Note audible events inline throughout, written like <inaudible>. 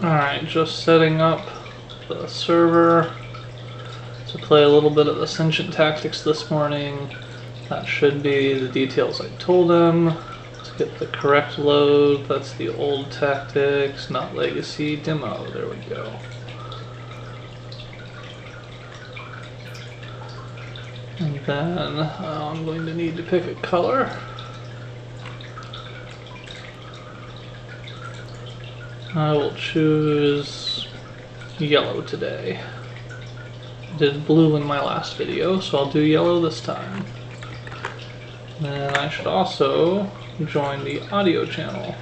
Alright, just setting up the server to play a little bit of Ascension Tactics this morning. That should be the details I told him. Let's get the correct load. That's the old tactics, not legacy demo. There we go. And then uh, I'm going to need to pick a color. I will choose yellow today. Did blue in my last video, so I'll do yellow this time. And I should also join the audio channel.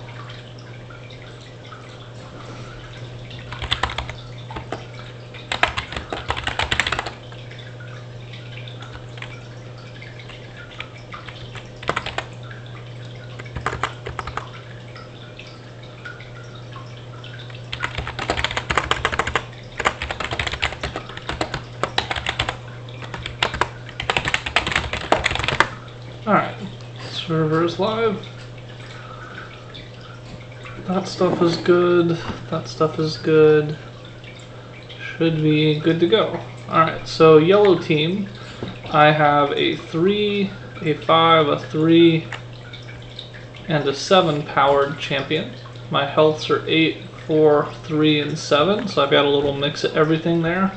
Alright, server is live. That stuff is good. That stuff is good. Should be good to go. Alright, so yellow team. I have a 3, a 5, a 3, and a 7 powered champion. My healths are 8, 4, 3, and 7, so I've got a little mix of everything there.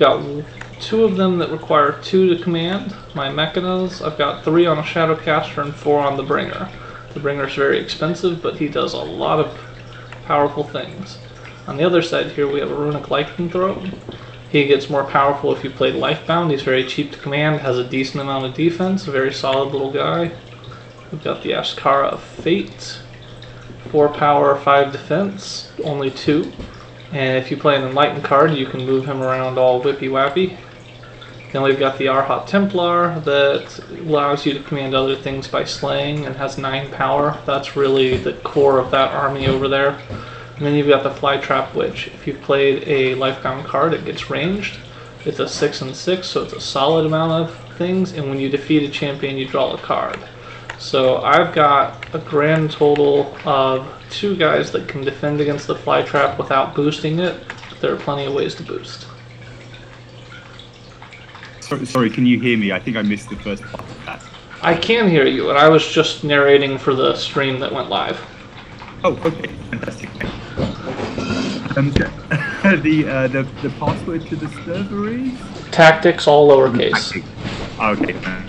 Got two of them that require two to command. My Mechanas, I've got three on a Shadowcaster and four on the Bringer. The Bringer's very expensive, but he does a lot of powerful things. On the other side here, we have a Runic Lycanthrope. He gets more powerful if you play Lifebound. He's very cheap to command, has a decent amount of defense, a very solid little guy. We've got the Askara of Fate. 4 power, 5 defense, only 2. And if you play an Enlightened card, you can move him around all whippy wappy. Then we've got the Arha Templar that allows you to command other things by slaying and has 9 power. That's really the core of that army over there. And then you've got the Flytrap Witch. If you've played a Lifebound card, it gets ranged. It's a 6 and 6, so it's a solid amount of things. And when you defeat a champion, you draw a card. So I've got a grand total of two guys that can defend against the Flytrap without boosting it. There are plenty of ways to boost. Sorry, sorry, can you hear me? I think I missed the first part of that. I can hear you, and I was just narrating for the stream that went live. Oh, okay, fantastic. Um, <laughs> the, uh, the the password to the server is Tactics, all lowercase. Tactic. Okay. uh,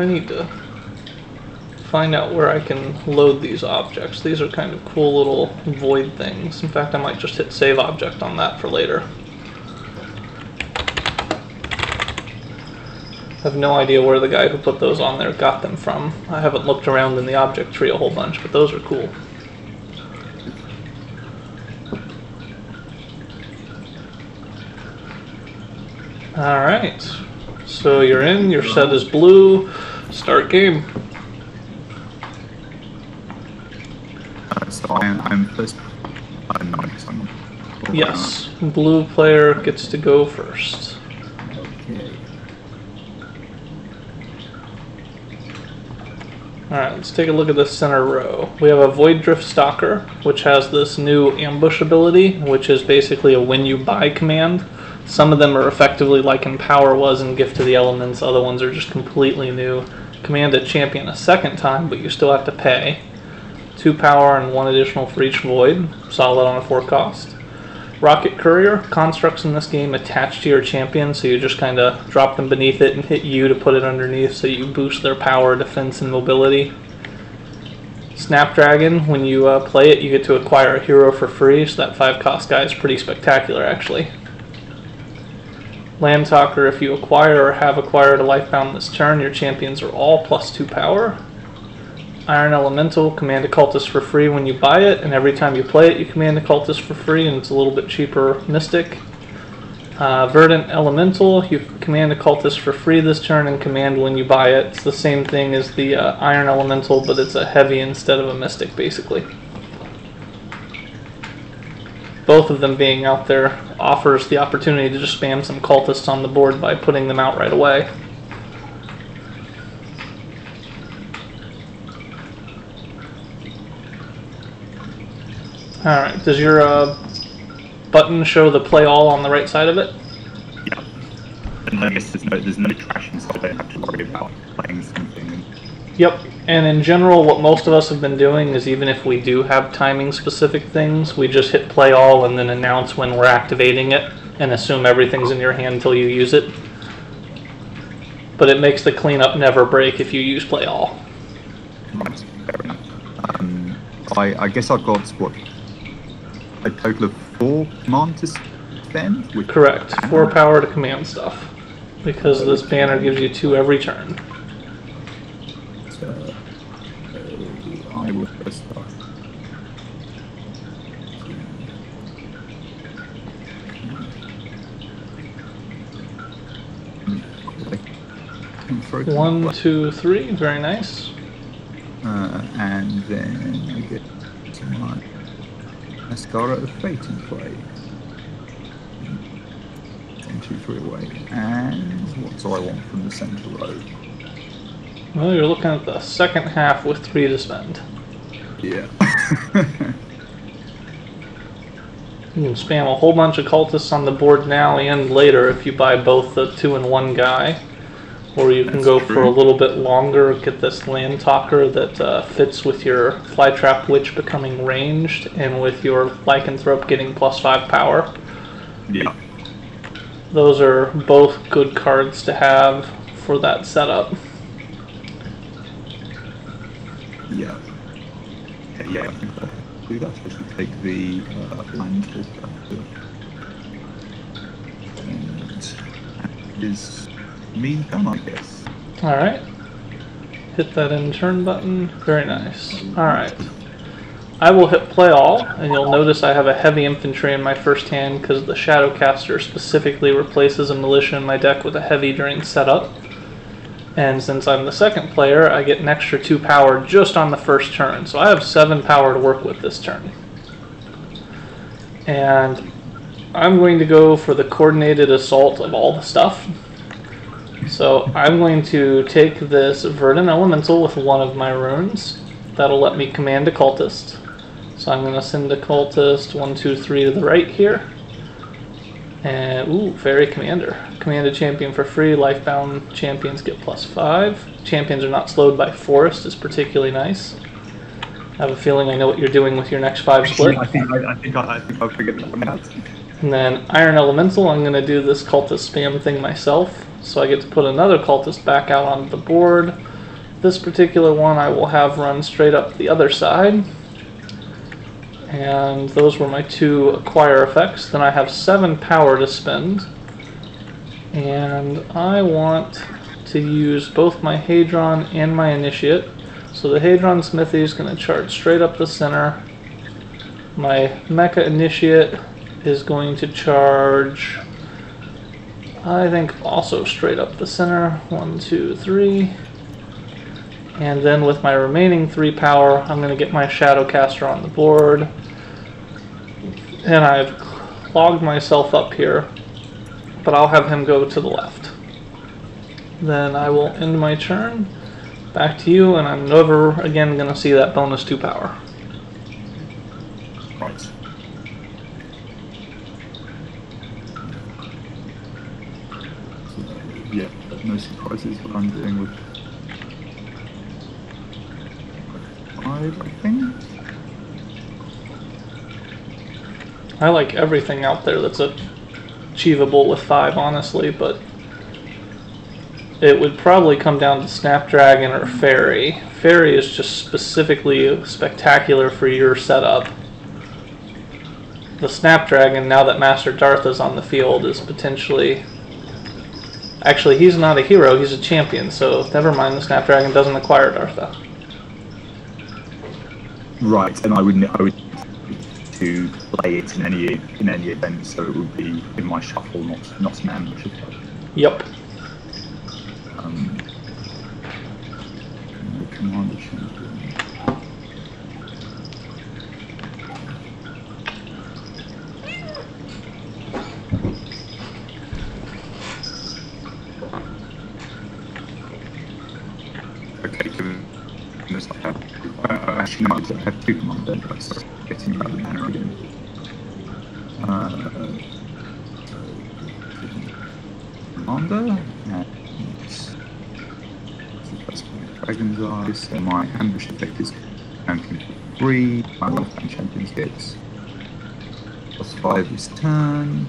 I need to find out where I can load these objects. These are kind of cool little void things. In fact, I might just hit save object on that for later. I have no idea where the guy who put those on there got them from. I haven't looked around in the object tree a whole bunch, but those are cool. Alright. So you're in, your set is blue. Start game. uh, so I'm, I'm first. Uh, no, I'm- Yes, blue player gets to go first. Okay. Alright, let's take a look at the center row. We have a Void Drift Stalker, which has this new ambush ability, which is basically a when you buy command. Some of them are effectively like Empower was in Gift to the Elements, other ones are just completely new. Command a champion a second time, but you still have to pay. Two power and one additional for each void, solid on a four cost. Rocket Courier, constructs in this game attached to your champion, so you just kind of drop them beneath it and hit you to put it underneath so you boost their power, defense, and mobility. Snapdragon, when you uh, play it, you get to acquire a hero for free, so that 5 cost guy is pretty spectacular actually. Land Talker, if you acquire or have acquired a Lifebound this turn, your champions are all plus 2 power. Iron Elemental, command a cultist for free when you buy it, and every time you play it, you command a cultist for free, and it's a little bit cheaper Mystic. Uh, Verdant Elemental, you command a cultist for free this turn and command when you buy it. It's the same thing as the uh, Iron Elemental, but it's a heavy instead of a Mystic, basically. Both of them being out there offers the opportunity to just spam some cultists on the board by putting them out right away. Alright, does your uh, button show the play all on the right side of it? Yeah. And I guess there's no, there's no trashing, so I don't have to worry about playing something. Yep, and in general, what most of us have been doing is even if we do have timing specific things, we just hit play all and then announce when we're activating it and assume everything's in your hand until you use it. But it makes the cleanup never break if you use play all. Right. Um, I, I guess I've got, what, a total of four command to spend? Correct, four power to command stuff. Because this banner gives you two every turn. So, uh, I will first start. One, two, three, very nice. Uh, and then I get my Askara of Fate in play. One, two, three away. And what do I want from the centre row? Well, you're looking at the second half with three to spend. Yeah. <laughs> You can spam a whole bunch of cultists on the board now and later if you buy both the two and one guy. Or you can That's go for a little bit longer, get this land talker that uh, fits with your flytrap witch becoming ranged and with your lycanthrope getting plus five power. yeah. Those are both good cards to have for that setup. Yeah. Yeah, yeah, I think I'll do that. I take the uh, land to And is me done, I guess. Alright. Hit that in turn button. Very nice. Alright. I will hit play all, and you'll notice I have a heavy infantry in my first hand because the Shadowcaster specifically replaces a militia in my deck with a heavy during setup. And since I'm the second player, I get an extra 2 power just on the first turn. So I have 7 power to work with this turn. And I'm going to go for the coordinated assault of all the stuff. So I'm going to take this Verdant Elemental with one of my runes. That'll let me command a cultist. So I'm going to send a cultist one, two, three to the right here. And, ooh, Fairy Commander. Command a champion for free. Lifebound champions get plus five. Champions are not slowed by forest is particularly nice. I have a feeling I know what you're doing with your next five split. I think I, I think I, I think I'll that one out. And then Iron Elemental, I'm going to do this cultist spam thing myself. So I get to put another cultist back out on the board. This particular one I will have run straight up the other side. And those were my two acquire effects. Then I have seven power to spend. And I want to use both my Hadron and my Initiate. So the Hadron Smithy is going to charge straight up the center. My Mecha Initiate is going to charge, I think, also straight up the center. One, two, three. And then with my remaining three power, I'm going to get my Shadowcaster on the board. And I've clogged myself up here, but I'll have him go to the left. Then I will end my turn. Back to you, and I'm never again going to see that bonus two power. Right. So, yeah, what I'm doing with five, I think. I like everything out there that's achievable with five, honestly, but it would probably come down to Snapdragon or Fairy. Fairy is just specifically spectacular for your setup. The Snapdragon, now that Master Darth is on the field, is potentially. Actually, he's not a hero, he's a champion, so never mind, the Snapdragon doesn't acquire Dhartha. Right, and I would I would to play it in any in any event, so it would be in my shuffle, not not an ambush. Yep. Um, commander champion. Okay, given this, I have, I I actually no, I have two commander, but sorry, getting about the manner again. Uh, commander, and that's my Dragon's Eyes, so my ambush effect is champion for three, left-hand champions gets plus five is ten.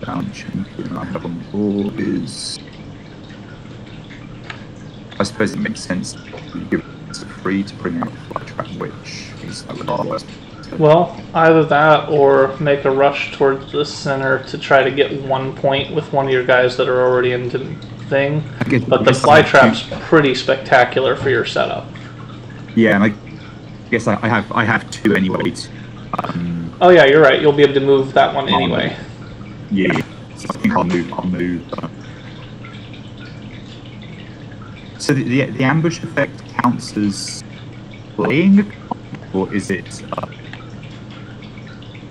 Down champion I have on board is I suppose it makes sense to give it for free to bring out the Flytrap Witch Is that it was? Well, either that or make a rush towards the center to try to get one point with one of your guys that are already into thing. But the fly trap's pretty spectacular for your setup. Yeah, and I guess I, I have I have two anyway. to- Um, Oh yeah, you're right. You'll be able to move that one anyway. yeah, so I think I'll move. I'll move. Uh, so the, the the ambush effect counts as playing, or is it? Uh,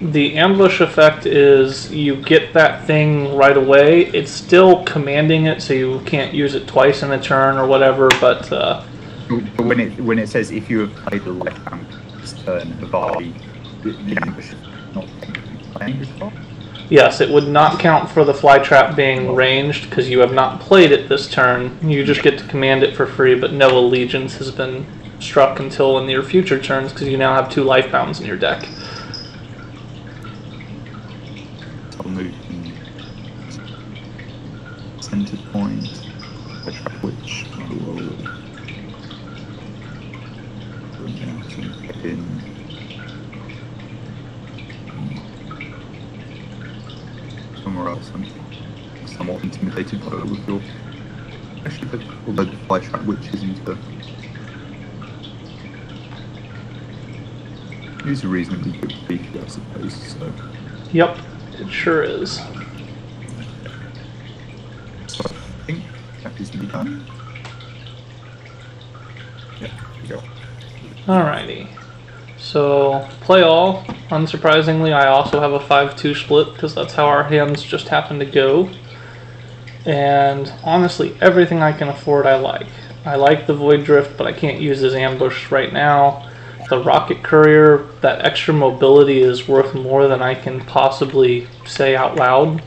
The ambush effect is you get that thing right away. It's still commanding it, so you can't use it twice in a turn or whatever. But uh, but when it when it says if you have played the left hand this turn, have I the, the ambush not playing well? yes, it would not count for the fly trap being ranged because you have not played it this turn. You just get to command it for free, but no allegiance has been struck until in your future turns because you now have two life bounds in your deck. I'll move in center point, attract which I will bring out and get in. Somewhere else, I'm somewhat intimidated by it with your. Actually, but although the fly trap witch isn't a. It's a reasonably good feature, I suppose, so. Yep, it sure is. So I think that is to be done. Yeah, you go. Alrighty. So, play all. Unsurprisingly, I also have a 5 2 split because that's how our hands just happen to go. And honestly, everything I can afford, I like. I like the Void Drift, but I can't use his ambush right now. The Rocket Courier, that extra mobility is worth more than I can possibly say out loud.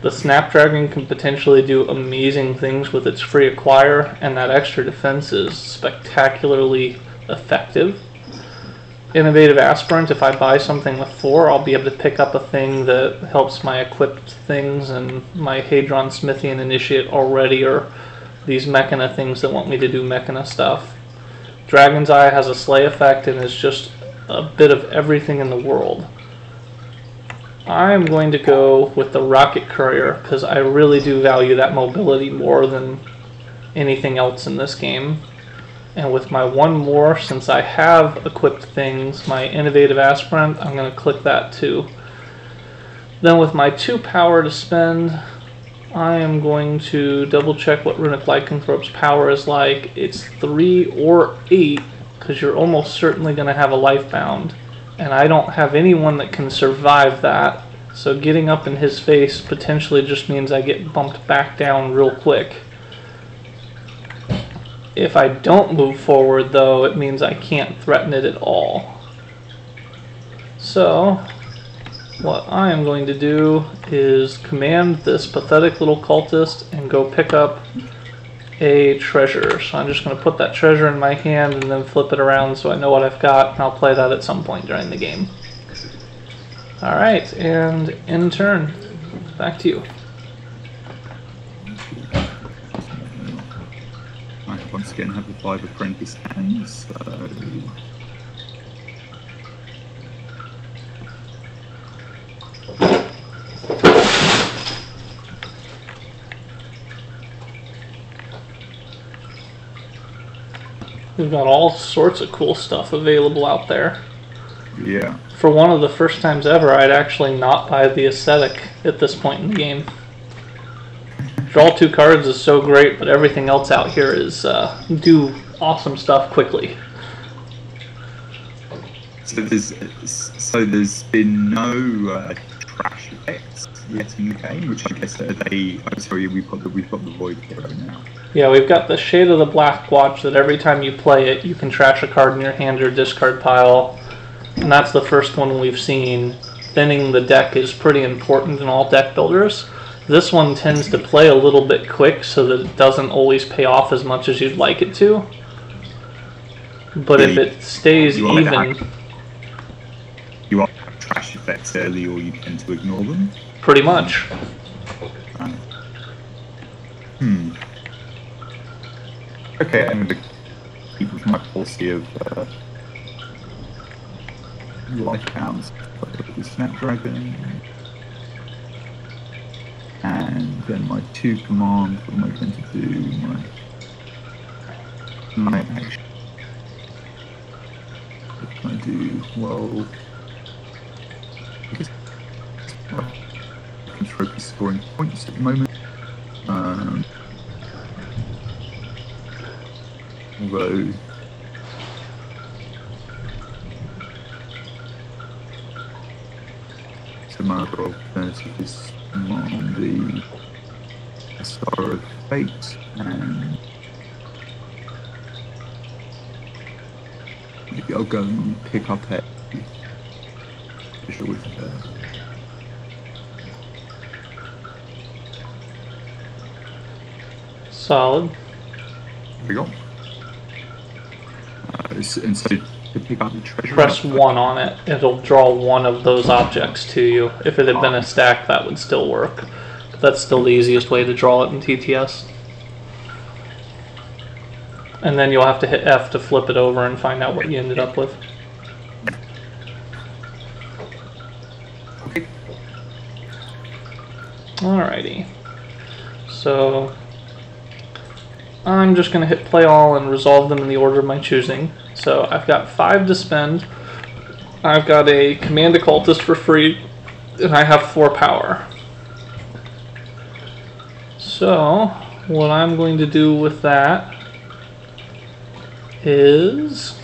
The Snapdragon can potentially do amazing things with its free acquire, and that extra defense is spectacularly effective. Innovative Aspirant, if I buy something with four, I'll be able to pick up a thing that helps my equipped things, and my Hadron Smithian Initiate already or these Mechana things that want me to do Mechana stuff. Dragon's Eye has a slay effect and is just a bit of everything in the world. I'm going to go with the Rocket Courier because I really do value that mobility more than anything else in this game. And with my one more, since I have equipped things, my Innovative Aspirant, I'm going to click that too. Then with my two power to spend, I am going to double check what Runic Lycanthrope's power is like. It's three or eight, because you're almost certainly going to have a life bound. And I don't have anyone that can survive that. So getting up in his face potentially just means I get bumped back down real quick. If I don't move forward, though, it means I can't threaten it at all. So, what I am going to do is command this pathetic little cultist and go pick up a treasure. So I'm just going to put that treasure in my hand and then flip it around so I know what I've got, and I'll play that at some point during the game. Alright, and in turn, back to you. I once again have the five apprentice hands. So We've got all sorts of cool stuff available out there. Yeah. For one of the first times ever, I'd actually not buy the aesthetic at this point in the game. Draw two cards is so great, but everything else out here is uh, do awesome stuff quickly. So there's so there's been no uh, effects yet in the game, which I guess are they. Oh, sorry, we've got the we've got the void hero now. Yeah, we've got the Shade of the Black Watch that every time you play it, you can trash a card in your hand or discard pile. And that's the first one we've seen. Thinning the deck is pretty important in all deck builders. This one tends to play a little bit quick so that it doesn't always pay off as much as you'd like it to. But if it stays even You want me to even, You are trash effects early, or you tend to ignore them. Pretty much. Hmm. Okay, I'm going to keep with my policy of uh, life. The Snapdragon. And then my two commands, what am I going to do? My, my action. What can I do? Well, I guess well, Control is scoring points at the moment. Um, although some other alternative is on the Star of Fate and I'll go and pick up a with uh, Solid. There we go. Uh, and so to pick up the treasure. Press I- one on it. It'll draw one of those objects to you. If it had been a stack, that would still work. But that's still the easiest way to draw it in TTS. And then you'll have to hit F to flip it over and find out what you ended up with. Okay. Alrighty. So I'm just gonna hit play all and resolve them in the order of my choosing. So I've got five to spend. I've got a command occultist for free, and I have four power. So what I'm going to do with that is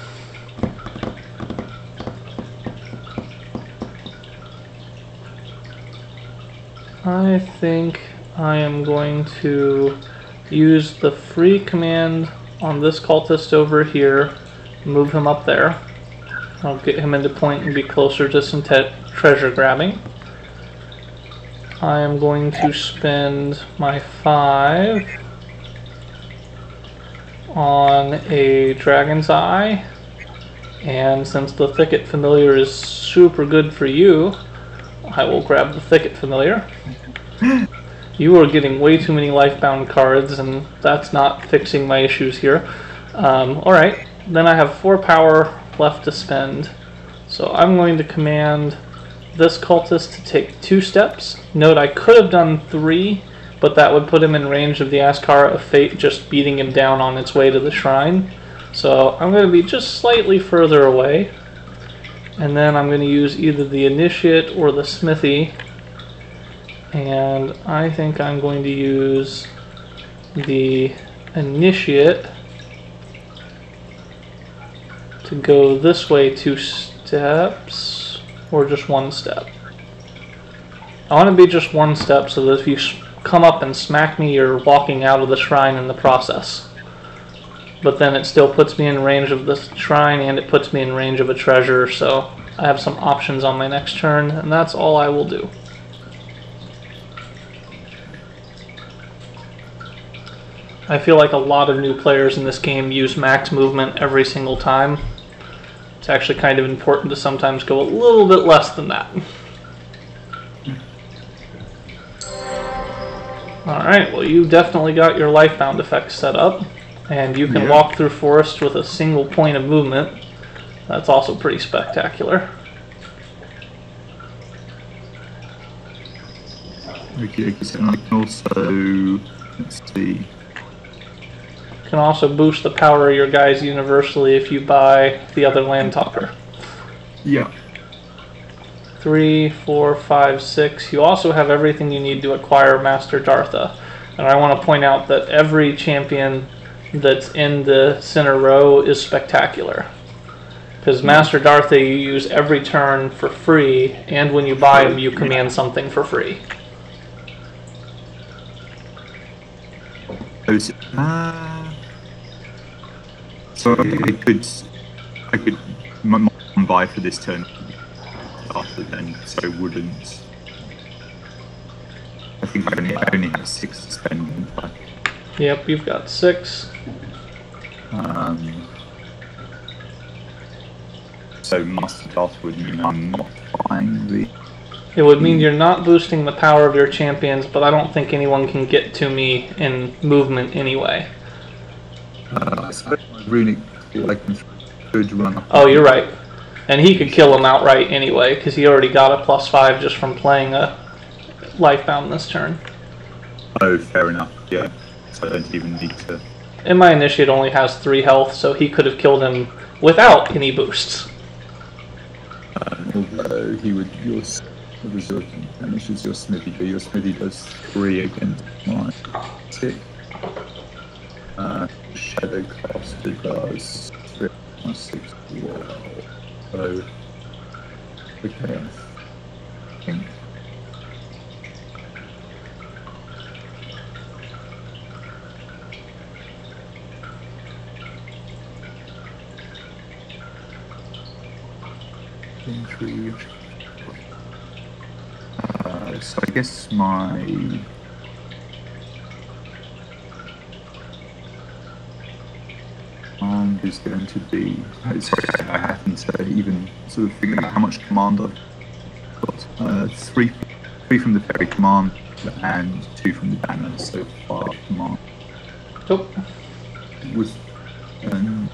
I think I am going to use the free command on this cultist over here, move him up there. I'll get him into point and be closer to some treasure grabbing. I am going to spend my five on a dragon's eye, and since the thicket familiar is super good for you, I will grab the thicket familiar. <laughs> You are getting way too many lifebound cards, and that's not fixing my issues here. Um, Alright, then I have four power left to spend. So I'm going to command this cultist to take two steps. Note I could have done three, but that would put him in range of the Askara of Fate just beating him down on its way to the shrine. So I'm going to be just slightly further away. And then I'm going to use either the Initiate or the Smithy and I think I'm going to use the initiate to go this way two steps or just one step. I want to be just one step so that if you come up and smack me, you're walking out of the shrine in the process. But then it still puts me in range of the shrine and it puts me in range of a treasure, so I have some options on my next turn, and that's all I will do. I feel like a lot of new players in this game use max movement every single time. It's actually kind of important to sometimes go a little bit less than that. Alright, well you definitely got your lifebound effects set up. And you can Yeah. walk through forest with a single point of movement. That's also pretty spectacular. Okay, so I can also let's see. Can also boost the power of your guys universally if you buy the other land talker. Yeah. Three, four, five, six. You also have everything you need to acquire Master Dhartha. And I want to point out that every champion that's in the center row is spectacular. Because hmm. Master Dhartha you use every turn for free, and when you buy him, you command something for free. So I could, I could buy for this turn after then, so it wouldn't. I think I only, I only have six to spend. Yep, you've got six. Um, so Master Darth would mean I'm not buying the. It would mean you're not boosting the power of your champions, but I don't think anyone can get to me in movement anyway. Uh, I suppose my runic like could run. Oh, you're right. And he could kill him outright anyway, because he already got a plus five just from playing a lifebound this turn. Oh, fair enough. Yeah. So I don't even need to. And my initiate only has three health, so he could have killed him without any boosts. Um, although he would your s- what is your and this is your smithy, but your smithy does three against my six. Uh, shadow caster does six well. So okay, think Entry. Uh, so I guess my command is going to be. uh, Sorry, I happen to even sort of figure out how much command I've got. Uh, three, three from the fairy command and two from the banner so far. Command Oh, was. Um,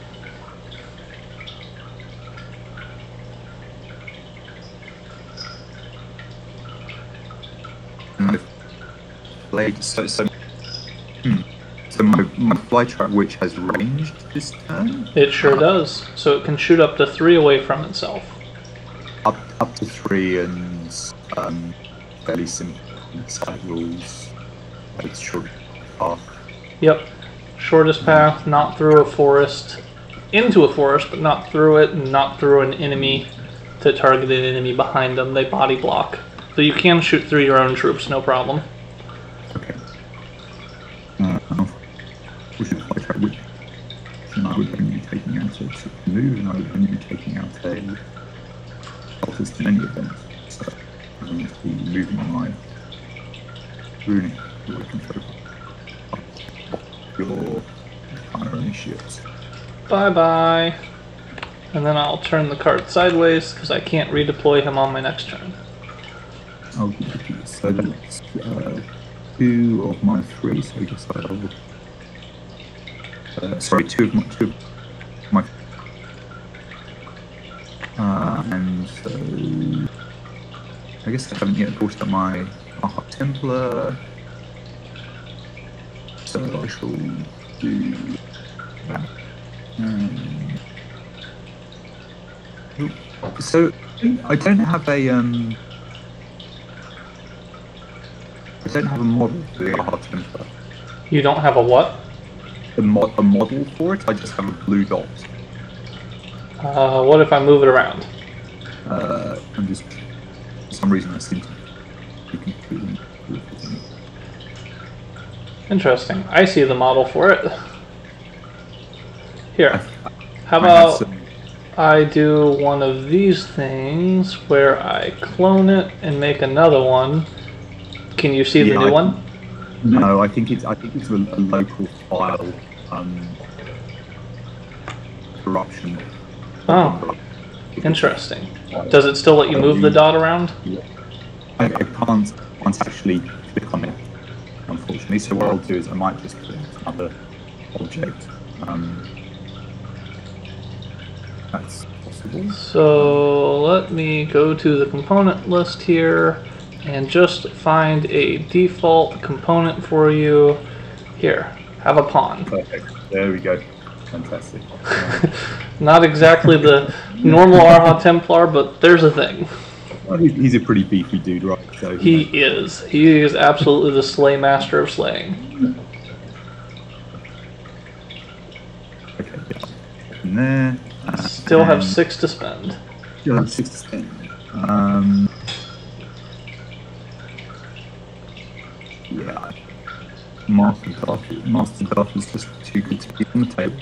and I've played so so. Hmm. So my, my fly trap witch has ranged this turn it sure does. So it can shoot up to three away from itself. up up to three and um, fairly simple side rules. It's short path. Yep. Shortest path, not through a forest. Into a forest, but not through it, and not through an enemy to target an enemy behind them. They body block. So you can shoot through your own troops, no problem. Okay. Uh, we should fly trap which and I would only be taking out a move and I would only be taking out a cultist in any event. So I'm going to be moving my runic working through your fire initiates. Bye bye. And then I'll turn the card sideways because I can't redeploy him on my next turn. Oh, so that's uh, two of my three. So I guess I'll. Uh, sorry, two of my two of my. Uh, and so I guess I haven't yet brought up my Arha Templar. So I shall do that. Um, so I don't have a um. I don't have a model for the Arha Templar. You don't have a what? A, mo- a model for it. I just have a blue dot. Uh, what if I move it around? Uh, I'm just for some reason I seem to be completely. Interesting. I see the model for it. Here. How about I do one of these things where I clone it and make another one. Can you see the new I- one? No, I think it's I think it's a, a local file um, corruption. Oh, interesting. Does it still let you move the dot around? I, I can't can't actually click on it, unfortunately. So what I'll do is I might just put another object. Um, that's possible. So let me go to the component list here and just find a default component for you. Here, have a pawn. Perfect. There we go. Fantastic. <laughs> Not exactly the normal Arha Templar, but there's a thing. Well, he's, he's a pretty beefy dude, right? So He is. He is absolutely the slay master of slaying. Okay. And there. Still have six to spend. Still have six to spend. Um, yeah. Master Duff, Master Duff is just too good to be on the table.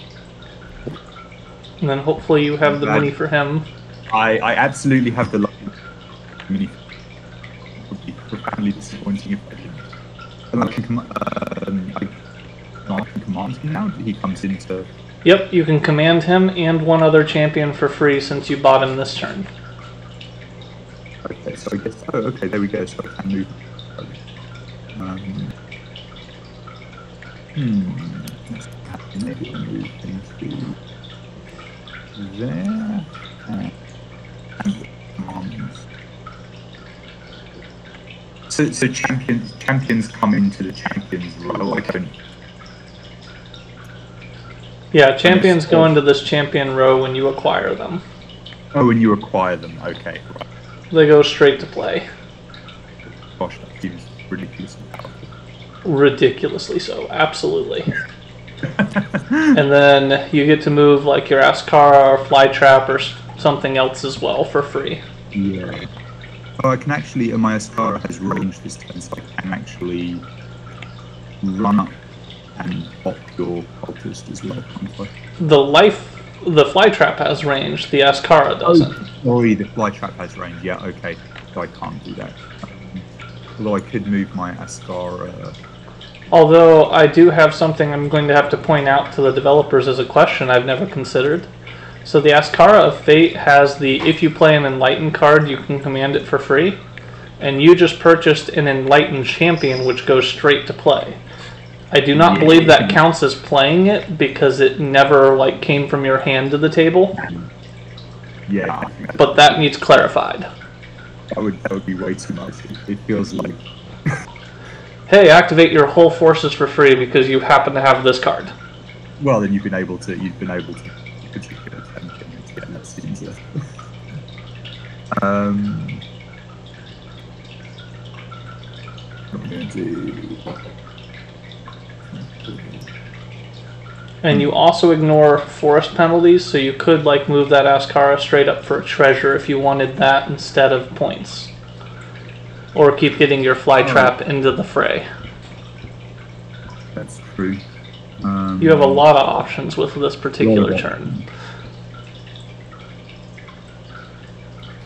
And then hopefully you have the Bad. money for him. I, I absolutely have the money. It would be profoundly disappointing if I didn't. And I can, um, I, I can command him now. He comes into. Yep, you can command him and one other champion for free since you bought him this turn. Okay, so I guess. Oh, okay, there we go. So I can move. Um, hmm. Maybe move into there. Commands. So, so champions champions come into the champions row. I don't. Yeah, champions go into this champion row when you acquire them. Oh, when you acquire them. Okay, right. They go straight to play. Gosh, that seems ridiculously powerful. Ridiculously so, absolutely. <laughs> And then you get to move like your Askara or Flytrap or something else as well for free. Yeah. Oh, I can actually, uh, my Askara has range this turn, so I can actually run up and pop your cultist as well. can't The life, the Flytrap has range, the Askara doesn't. Sorry, the flytrap has range. Yeah, okay. So I can't do that. Um, although I could move my Askara. Although I do have something I'm going to have to point out to the developers as a question I've never considered. So the Askara of Fate has the if you play an Enlightened card, you can command it for free. And you just purchased an Enlightened champion which goes straight to play. I do not believe that counts as playing it because it never like came from your hand to the table, Yeah, I think that, but that needs clarified. that would that would be way too much. It, feels like Hey, activate your whole forces for free because you happen to have this card. well, then you've been able to you've been able to particular champion. Yeah, that seems. Um. I'm gonna do. And you also ignore forest penalties, so you could like move that Askara straight up for a treasure if you wanted that instead of points. Or keep getting your fly Oh. trap into the fray. That's true. Um, You have a lot of options with this particular Yeah. turn.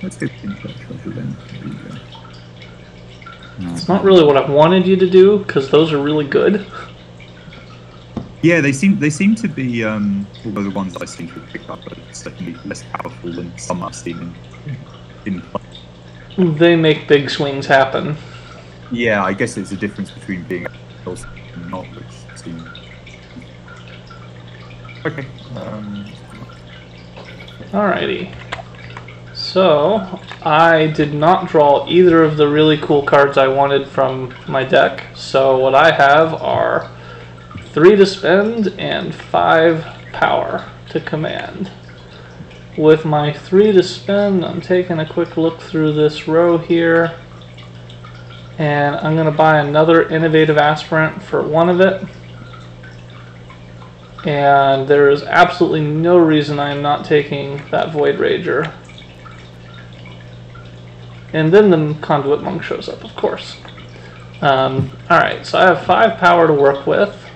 Let's go into that treasure then. There we go. It's not really what I wanted you to do because those are really good. Yeah, they seem they seem to be um, although the ones I seem to have picked up are certainly less powerful than some I've seen in, in. They make big swings happen. Yeah, I guess it's a difference between being a and not, which seems okay. Um, Alrighty. So, I did not draw either of the really cool cards I wanted from my deck. So, what I have are three to spend and five power to command. With my three to spend, I'm taking a quick look through this row here. And I'm going to buy another innovative aspirant for one of it. And there is absolutely no reason I am not taking that Void Rager. And then the Conduit Monk shows up, of course. Um, Alright, so I have five power to work with.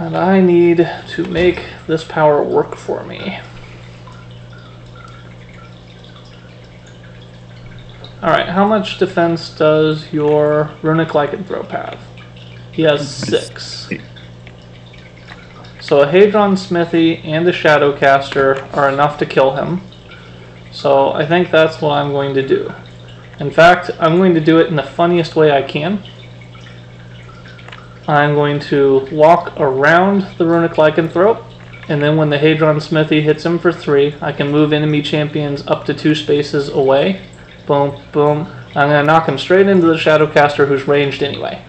And I need to make this power work for me. Alright, how much defense does your Runic Lycanthrope have? He has six. So a Hadron Smithy and a Shadowcaster are enough to kill him. So I think that's what I'm going to do. In fact, I'm going to do it in the funniest way I can. I'm going to walk around the Runic Lycanthrope, and then when the Hadron Smithy hits him for three, I can move enemy champions up to two spaces away. Boom, boom. I'm going to knock him straight into the Shadowcaster who's ranged anyway.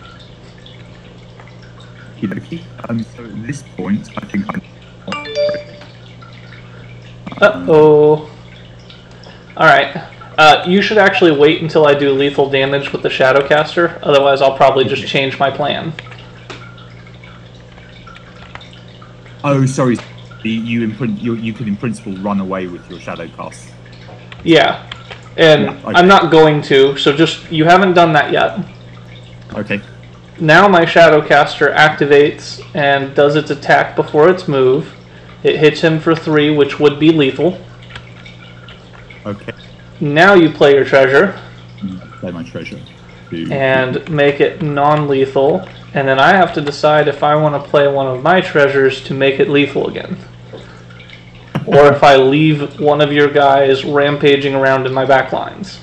dokie. Um, so at this point, I think I'm. Uh oh. Alright. Uh, you should actually wait until I do lethal damage with the Shadowcaster, otherwise, I'll probably just change my plan. Oh, sorry. You in, prin- you you could in principle run away with your shadow cast. Yeah. And Yeah, okay. I'm not going to, so just. You haven't done that yet. Okay. Now my shadow caster activates and does its attack before its move. It hits him for three, which would be lethal. Okay. Now you play your treasure mm, Play my treasure. And make it non lethal, and then I have to decide if I want to play one of my treasures to make it lethal again. or if I leave one of your guys rampaging around in my backlines.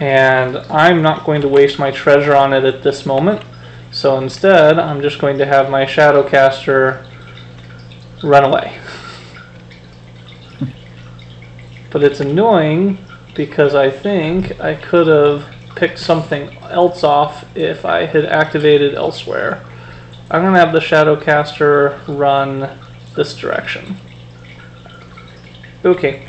And I'm not going to waste my treasure on it at this moment, so instead I'm just going to have my Shadowcaster run away. <laughs> but it's annoying because I think I could have picked something else off if I had activated elsewhere. I'm gonna have the Shadowcaster run this direction. Okay.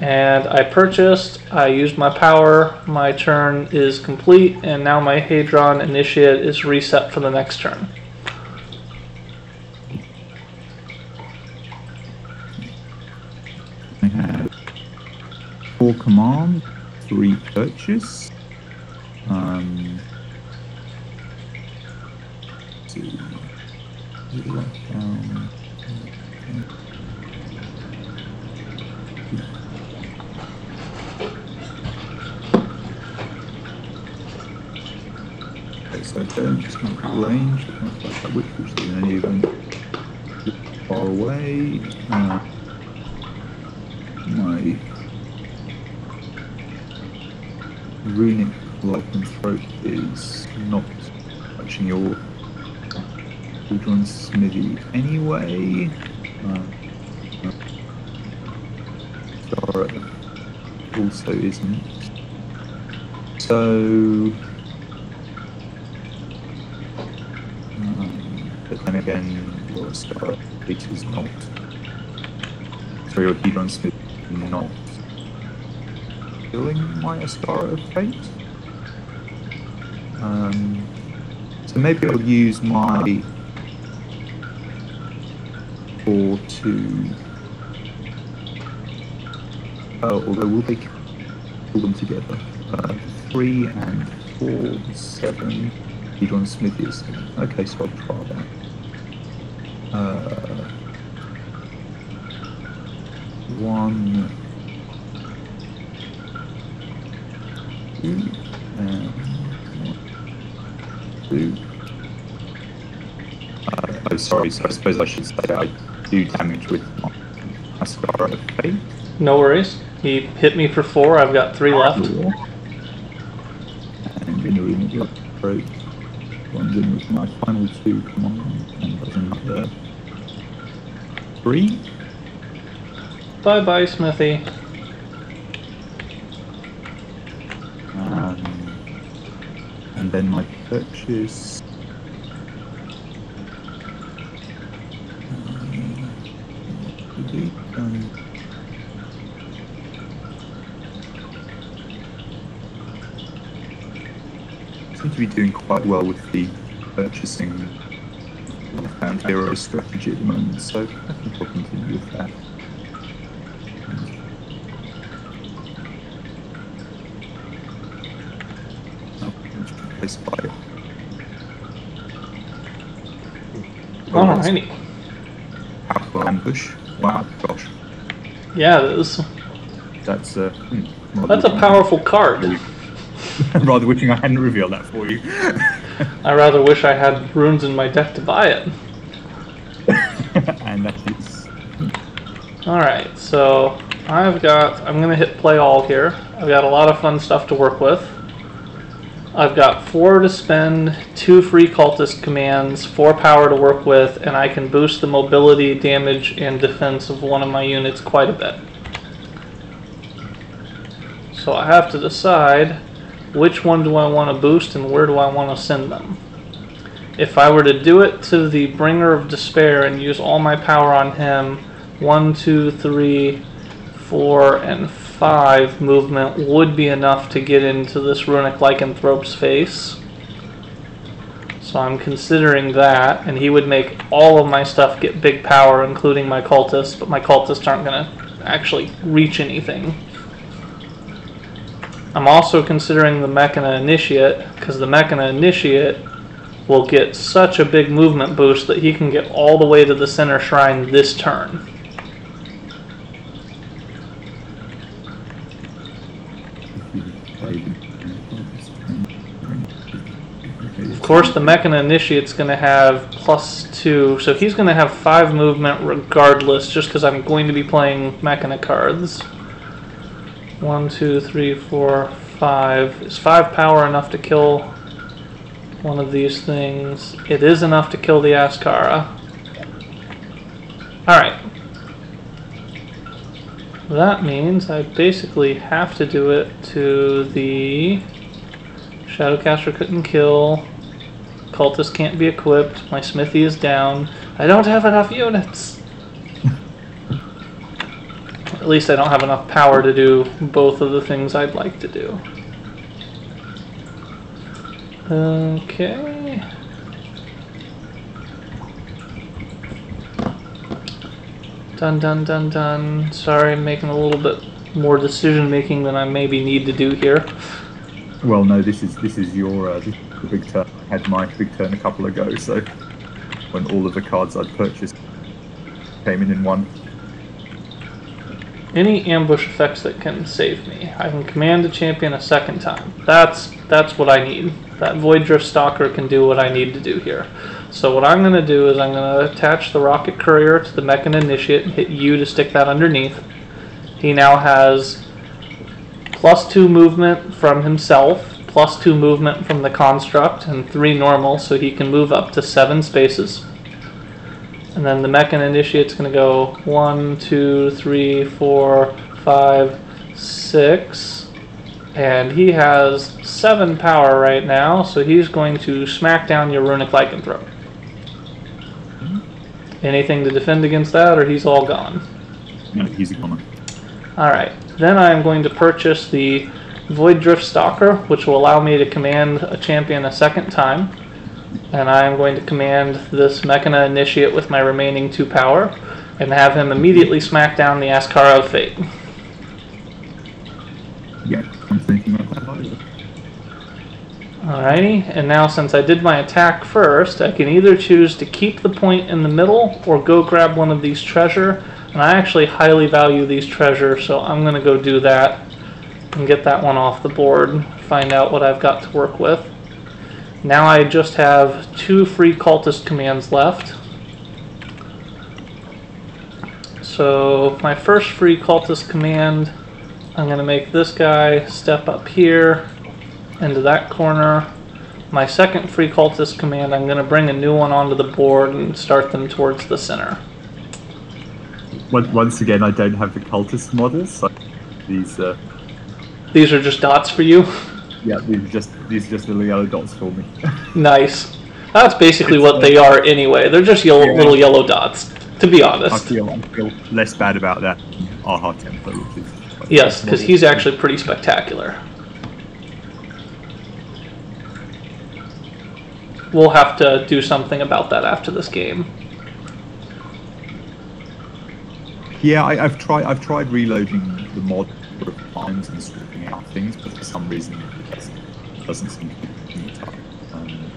And I purchased, I used my power, my turn is complete, and now my Hadron Initiate is reset for the next turn. I have four command, three purchase. Um, two, lockdown. Okay, so turn just not range, which in any event far away. Uh, my runic lycanthrope is not touching your Cauldron Smithy anyway. Uh, Zara also isn't. So. Um, but then again, your Star Fate is not. Sorry, your Hedron Smith not killing my Askara of Fate. Um, so maybe I'll use my 4 to... Oh, although we'll pick all them together. Uh, 3 and 4, 7. You John Smith is 7. Okay, so I'll try that. Uh, 1, sorry. So I suppose I should say I do damage with my Askara Fate. No worries. He hit me for four, I've got three left. And renewing the approach. Runs in with my final two commands and does another three. Bye bye, Smithy. Um, and then my purchase. Um, seem to be doing quite well with the purchasing left-hand hero strategy at the moment, so I think I'll continue with that. Oh, place fire. Alrighty. Powerful ambush. Wow, gosh, Yeah, it is. that's uh, hmm, That's a powerful card. Hadn't- <laughs> rather wishing I hadn't revealed that for you. I rather wish I had runes in my deck to buy it. <laughs> and that is Alright, so I've got, I'm gonna hit play all here. I've got a lot of fun stuff to work with. I've got four to spend, two free cultist commands, four power to work with, and I can boost the mobility, damage, and defense of one of my units quite a bit. So I have to decide which one do I want to boost and where do I want to send them. if I were to do it to the Bringer of Despair and use all my power on him, one, two, three, four, and five movement would be enough to get into this runic lycanthrope's face. So I'm considering that, and he would make all of my stuff get big power, including my cultists, but my cultists aren't going to actually reach anything. I'm also considering the Mechana Initiate, because the Mechana Initiate will get such a big movement boost that he can get all the way to the center shrine this turn. Of course, the Mechana Initiate's going to have plus two, so he's going to have five movement regardless, just because I'm going to be playing Mechana cards. One, two, three, four, five. Is five power enough to kill one of these things? It is enough to kill the Askara. Alright. That means I basically have to do it to the Shadowcaster couldn't kill. Cultist can't be equipped. My smithy is down. I don't have enough units. At least I don't have enough power to do both of the things I'd like to do. Okay. Done, done, done, done. Sorry, I'm making a little bit more decision making than I maybe need to do here. Well, no, this is this is your uh, big turn. I had my big turn a couple ago, so when all of the cards I'd purchased came in in one. Any ambush effects that can save me. I can command a champion a second time. That's that's what I need. That Void Drift Stalker can do what I need to do here. So what I'm going to do is I'm going to attach the Rocket Courier to the Mechana Initiate and hit U to stick that underneath. He now has plus two movement from himself, plus two movement from the construct, and three normal, so he can move up to seven spaces. And then the Mechana Initiate's going to go one, two, three, four, five, six. And he has seven power right now, so he's going to smack down your Runic Lycanthrope. Anything to defend against that, or he's all gone? No, he's a goner. Alright, then I'm going to purchase the Void Drift Stalker, which will allow me to command a champion a second time. And I am going to command this Mechana Initiate with my remaining two power, and have him immediately smack down the Askara of Fate. Yeah, I'm thinking of that. Alrighty, and now since I did my attack first, I can either choose to keep the point in the middle or go grab one of these treasure. And I actually highly value these treasure, so I'm going to go do that and get that one off the board, find out what I've got to work with. Now I just have two free cultist commands left. So my first free cultist command, I'm going to make this guy step up here into that corner. My second free cultist command, I'm going to bring a new one onto the board and start them towards the center. Once once again, I don't have the cultist models. So these, uh, These are just dots for you. <laughs> yeah, these are just these are just little yellow dots for me. <laughs> nice. That's basically what they are anyway. They're just yellow, Yeah. little yellow dots, to be honest, I feel I feel less bad about that. than Arha Templar, which is like Yes, because he's actually pretty spectacular. We'll have to do something about that after this game. Yeah, I, I've tried. I've tried reloading the mod times and stripping out things, but for some reason doesn't, seem to be. Um,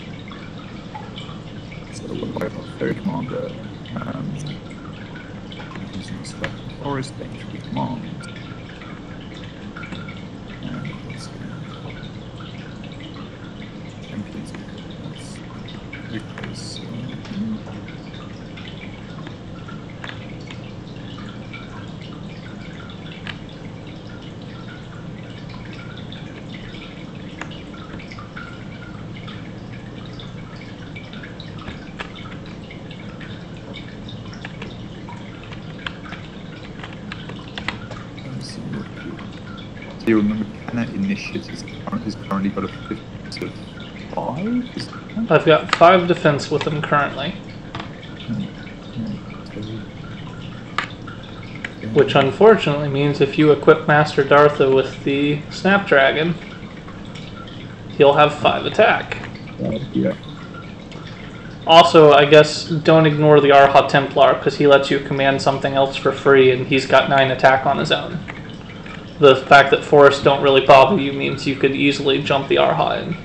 so what do I got? Fairy Commander. Um, using Spec Forest Entry Command. And what's Champions. That's Victor's. um, Let's see what- Do you remember Canna Initiative is, current, has currently got a 50 of five. I've got five defense with him currently, which unfortunately means if you equip Master Dhartha with the Snapdragon, he'll have five attack. Uh, yeah. Also, I guess don't ignore the Arha Templar because he lets you command something else for free, and he's got nine attack on his own. The fact that forests don't really bother you means you could easily jump the Arha in.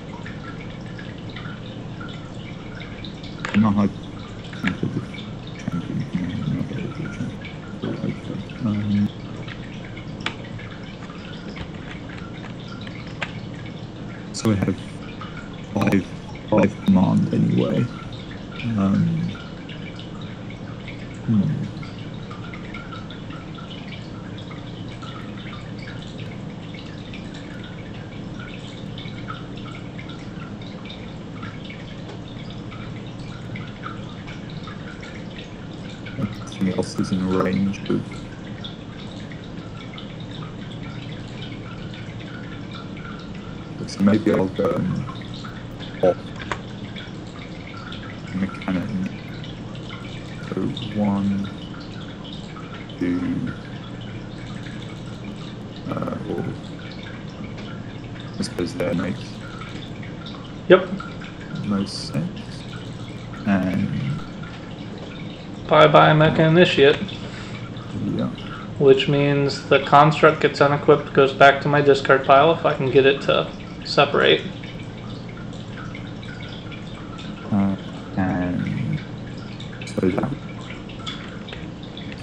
No, I think of the champion. No, no, no, no, Um, so we have five, five command anyway. Um, hmm. Nothing else is in range. So maybe I'll go um, off mechanic. So one, two, uh, or I suppose that makes Yep. most sense. And Bye bye Mechana Initiate. Which means the construct gets unequipped, goes back to my discard pile if I can get it to separate. Uh, and so that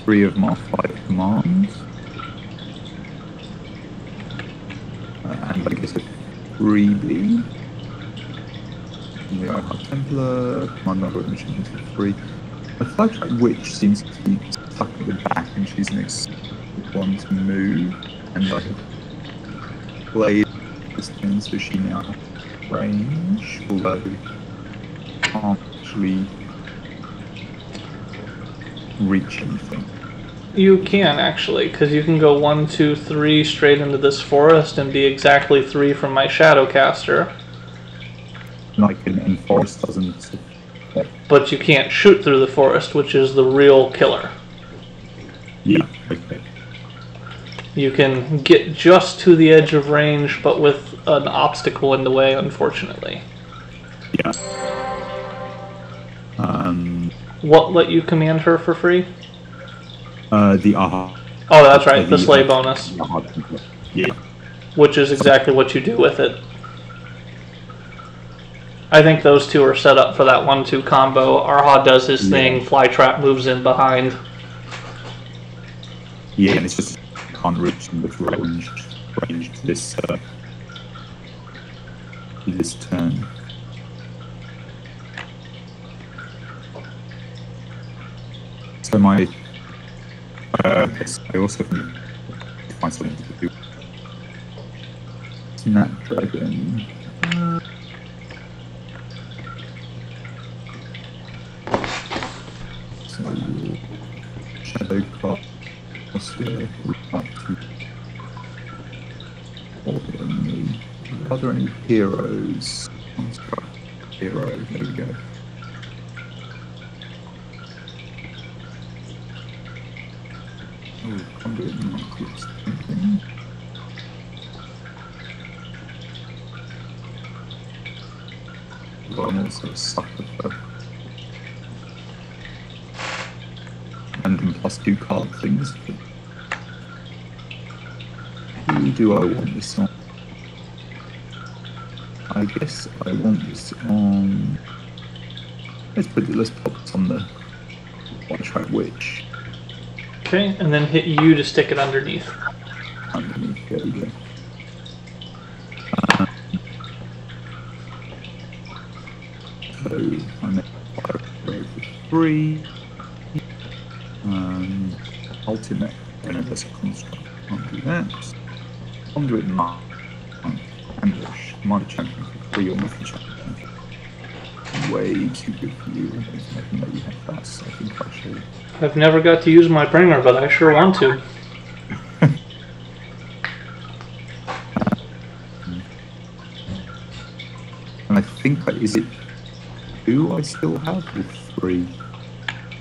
three of my five commands. Uh, and I guess a freebie. Yeah, I have Templar, command number of machines for free. Flytrap Witch seems to be stuck at the back and she's an ex- one to move. And have played this thing so she now range, although can't actually reach anything. You can actually, because you can go one, two, three straight into this forest and be exactly three from my Shadowcaster, Like in, in forest doesn't. but you can't shoot through the forest, which is the real killer. Yeah. Okay. You can get just to the edge of range, but with an obstacle in the way, unfortunately. Yeah. Um. What let you command her for free? Uh. The Arha. Oh, that's right, the The- sleigh bonus, the. Yeah. which is exactly what you do with it. I think those two are set up for that one-two combo. Arha does his thing, Flytrap moves in behind. Yeah, and it's just can't reach them with range. Range to this. Uh, this turn. So my. Uh, yes, I also find something to do. Snapdragon. So shadow here. Up to Are there any heroes? Hero. There we go. Oh, I'm also a sucker for random plus two card things. Who do I want this on? I guess I want this on. Let's put it, let's pop this on the one track which. Okay, and then hit U to stick it underneath. underneath. There we go. Um, so I make fire for free. Um, ultimate. And if there's a construct, I'll do that. Conduit Monk. Ambush. Champion for your or champion. Way too good for you. I don't think I can let you have that. So I think I should. I've never got to use my bringer, but I sure want to. <laughs> And I think I- is it two I still have or three?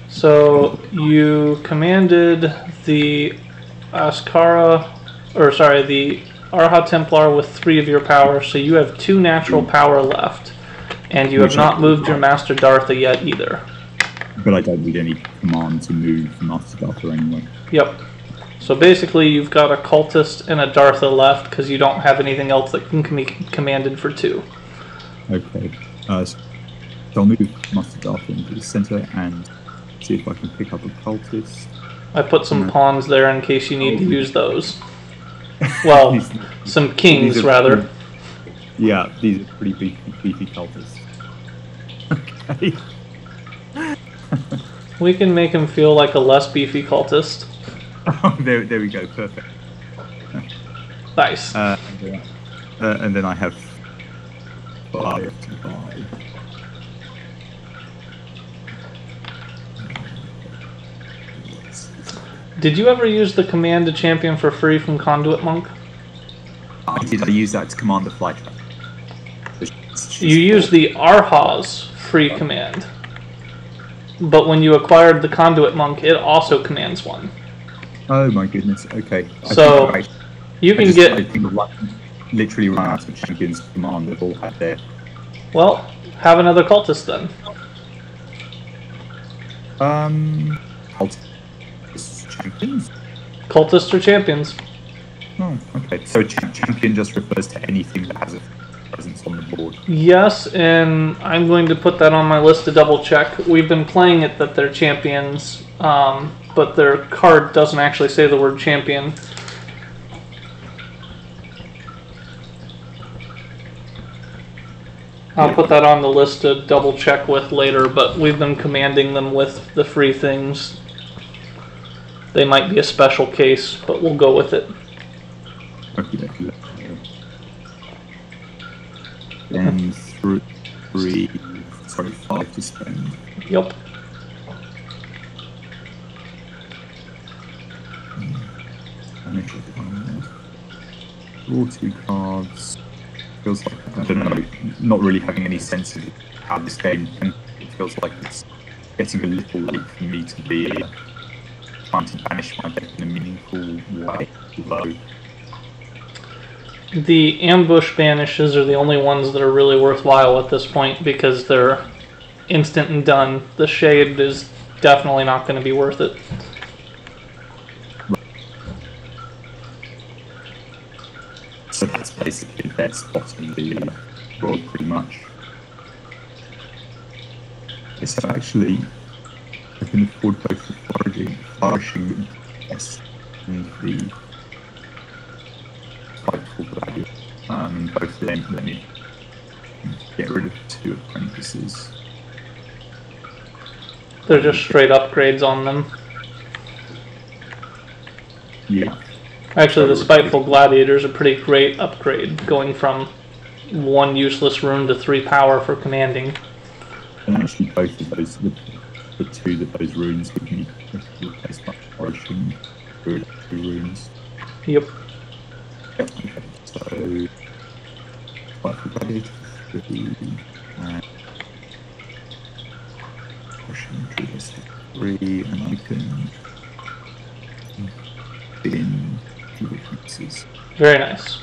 So you commanded the Askara, or sorry, the Arha Templar with three of your power, so you have two natural power left. And you have not moved your Master Dhartha yet either. But I don't need any command to move Master Dhartha anyway. Yep. So basically, you've got a cultist and a Dhartha left because you don't have anything else that can be commanded for two. Okay. Uh, so I'll move Master Dhartha into the center and see if I can pick up a cultist. I put some Mm. pawns there in case you need to use those. Well, These- some kings these are rather. pretty- yeah, these are pretty beefy, beefy cultists. Okay. <laughs> We can make him feel like a less beefy cultist. Oh, there, there we go. Perfect. Nice. Uh, and, then, uh, and then I have five to five. Did you ever use the command to champion for free from Conduit Monk? I did. I use that to command the flight. You use the Arha's free command. But when you acquired the Conduit Monk, it also commands one. Oh my goodness. Okay. I So, I, You I can just, get I think like, literally run out of champions command. They've all had their. well, have another cultist then. Um. Alt- champions. Cultist or champions. Oh, okay. So cha- champion just refers to anything that has a presence on the board. Yes, and I'm going to put that on my list to double check. We've been playing it that they're champions, um, but their card doesn't actually say the word champion. I'll put that on the list to double check with later, but we've been commanding them with the free things. They might be a special case, but we'll go with it. Then three, three, sorry, five to spend. Yep. Draw two cards. Feels like I don't know, not really having any sense of how this game. And it feels like it's getting a little late for me to be uh, to banish my deck in a meaningful way. Although, The ambush banishes are the only ones that are really worthwhile at this point because they're instant and done. The shade is definitely not going to be worth it. so that's basically their spot in the world, pretty much. It's actually I can afford both the foraging, flourishing, yes, and the spiteful value. Um, both of them let me get rid of two apprentices. They're just straight upgrades on them. Yeah, Actually, the Spiteful Gladiator is a pretty great upgrade, going from one useless rune to three power for commanding. and actually both of those, the, the two that those runes give me, replace my flourishing with two runes. Yep. Yep, okay, so gladiator three and Russian Judas three, and I can bin two weaknesses. Very nice.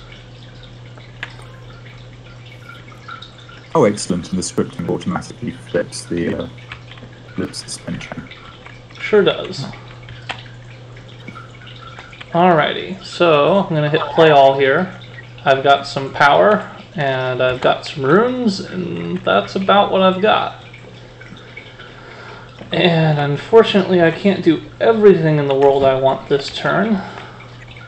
Oh, excellent! And the scripting automatically flips the uh, check. Sure does. Alrighty, so I'm gonna hit play all here. I've got some power and I've got some runes, and that's about what I've got. And unfortunately, I can't do everything in the world I want this turn,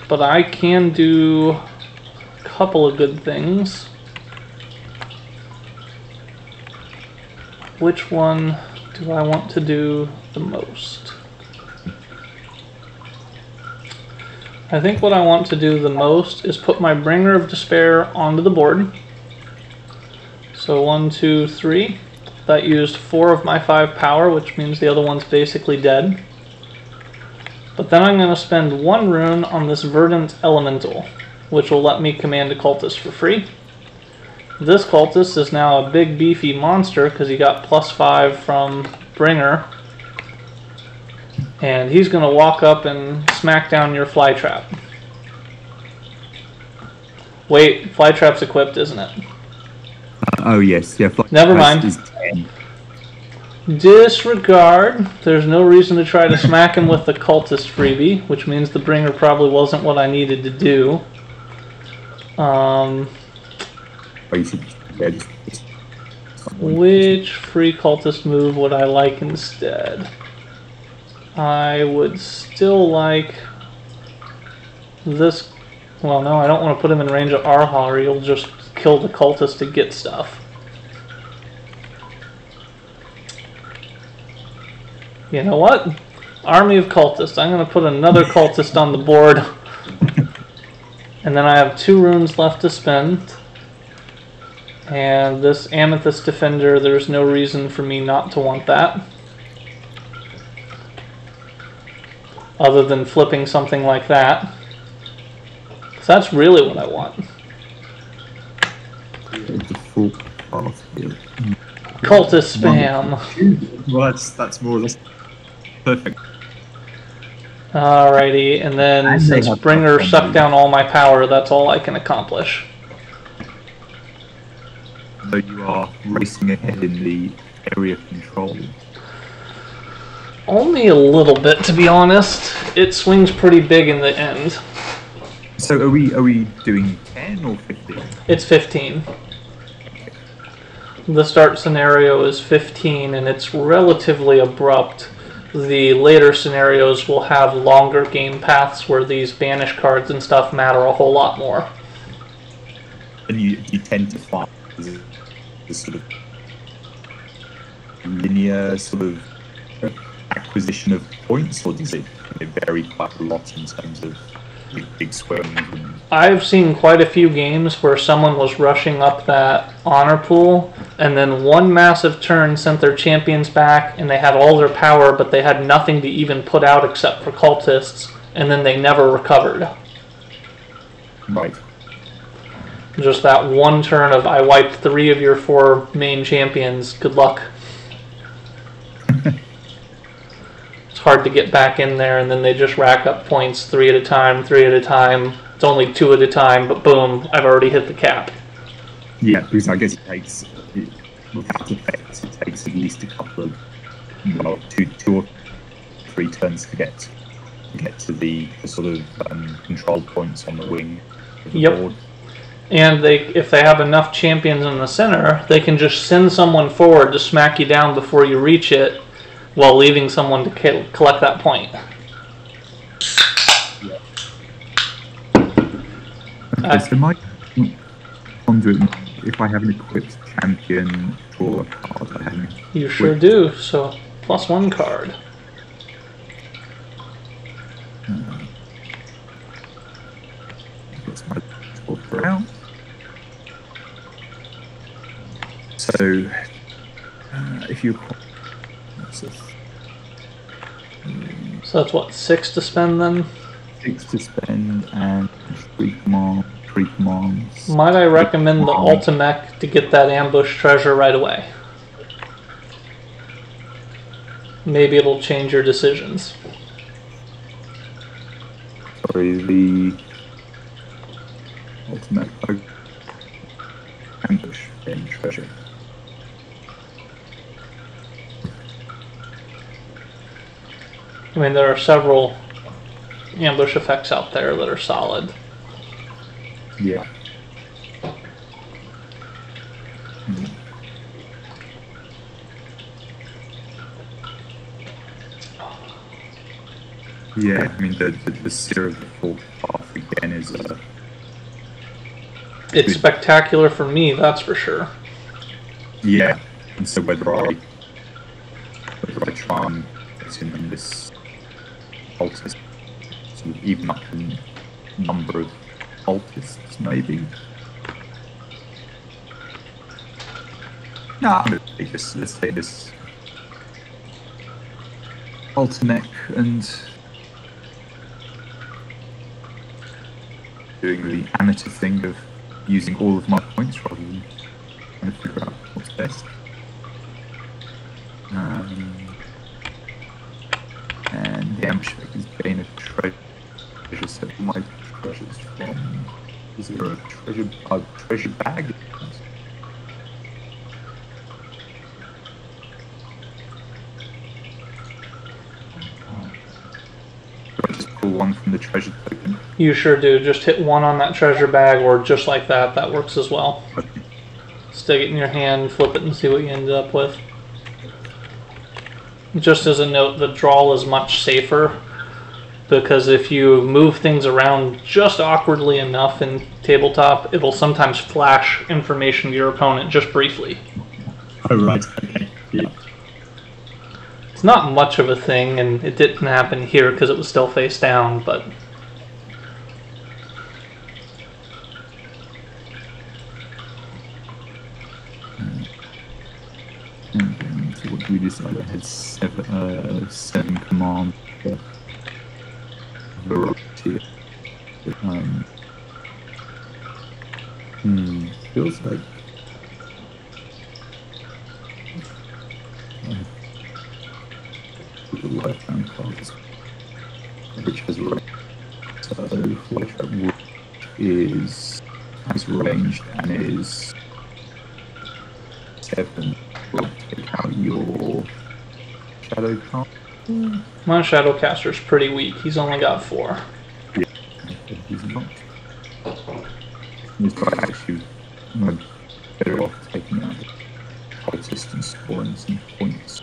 but I can do a couple of good things. Which one I want to do the most? I think what I want to do the most is put my Bringer of Despair onto the board. So one, two, three. That used four of my five power, which means the other one's basically dead. But then I'm going to spend one rune on this Verdant Elemental, which will let me command a cultist for free. This cultist is now a big beefy monster because he got plus five from Bringer. And he's going to walk up and smack down your flytrap. Wait, flytrap's equipped, isn't it? Oh yes, yeah. Never mind. Is 10. Disregard. There's no reason to try to <laughs> smack him with the cultist freebie, which means the bringer probably wasn't what I needed to do. Um, Oh, you should. Yeah, just, just which free cultist move would I like instead? I would still like this. Well, no, I don't want to put him in range of Arha, or he'll just kill the cultist to get stuff. You know what? Army of cultists. I'm going to put another cultist on the board. <laughs> And then I have two runes left to spend. And this Amethyst Defender, there's no reason for me not to want that. Other than flipping something like that. 'Cause that's really what I want. the full. Cultist spam. Well, that's that's more or less perfect. Alrighty, and then since Bringer sucked down all my power, that's all I can accomplish. So you are racing ahead in the area control. Only a little bit, to be honest. It swings pretty big in the end. So are we are we doing ten or fifteen? It's 15. The start scenario is 15 and it's relatively abrupt. The later scenarios will have longer game paths where these banish cards and stuff matter a whole lot more. And you you tend to find the sort of linear sort of acquisition of points, or does it, it vary quite a lot in terms of big, big I've seen quite a few games where someone was rushing up that honor pool, and then one massive turn sent their champions back, and they had all their power, but they had nothing to even put out except for cultists, and then they never recovered. right. Just that one turn of I wiped three of your four main champions. Good luck. <laughs> it's hard to get back in there, and then they just rack up points three at a time, three at a time. It's only two at a time, but boom, I've already hit the cap. Yeah, because I guess it takes it, without effects, it takes at least a couple of well, two, two or three turns to get to get to the, the sort of um, control points on the wing. the Yep. board. And they, if they have enough champions in the center, they can just send someone forward to smack you down before you reach it, while leaving someone to collect that point. Okay, Uh, so my conduit, if I have an equipped champion draw a card, I have You sure do. So plus one card. That's my draw for out. So, uh, if you this? So that's what six to spend then. six to spend and three command, three commands. Might I recommend the Wow. Ultimech to get that ambush treasure right away? Maybe it'll change your decisions. Sorry, the ultimate ambush in treasure. I mean, there are several ambush effects out there that are solid. Yeah. Hmm. Yeah, I mean the the, the seer of the full path again is uh, It's spectacular for me, that's for sure. yeah, and so whether I whether I try and get in on this cultist, sort of even up in number of cultists maybe. No, this. Let's take this Ultimech and doing the amateur thing of using all of my points rather than trying to figure out what's best. Um, and the ambush effect is gain a treasure set all my treasures from. Is there a treasure a treasure bag? Do I just pull one from the treasure token? You sure do. Just hit one on that treasure bag, or just like that. That works as well. Stick it in your hand, flip it, and see what you end up with. Just as a note, the draw is much safer because if you move things around just awkwardly enough in tabletop, it'll sometimes flash information to your opponent just briefly. Oh right, okay. Yeah. It's not much of a thing, and it didn't happen here because it was still face down, but Mm, So what do we decide? I had seven, uh, seven commands for variety. Um, hmm, feels like. Lifetime cards, which has range. So, lifetime is has ranged and is seven will take out your shadow my Shadowcaster's pretty weak. He's only got four. He's not. He's got actually better off taking out the and scoring some points.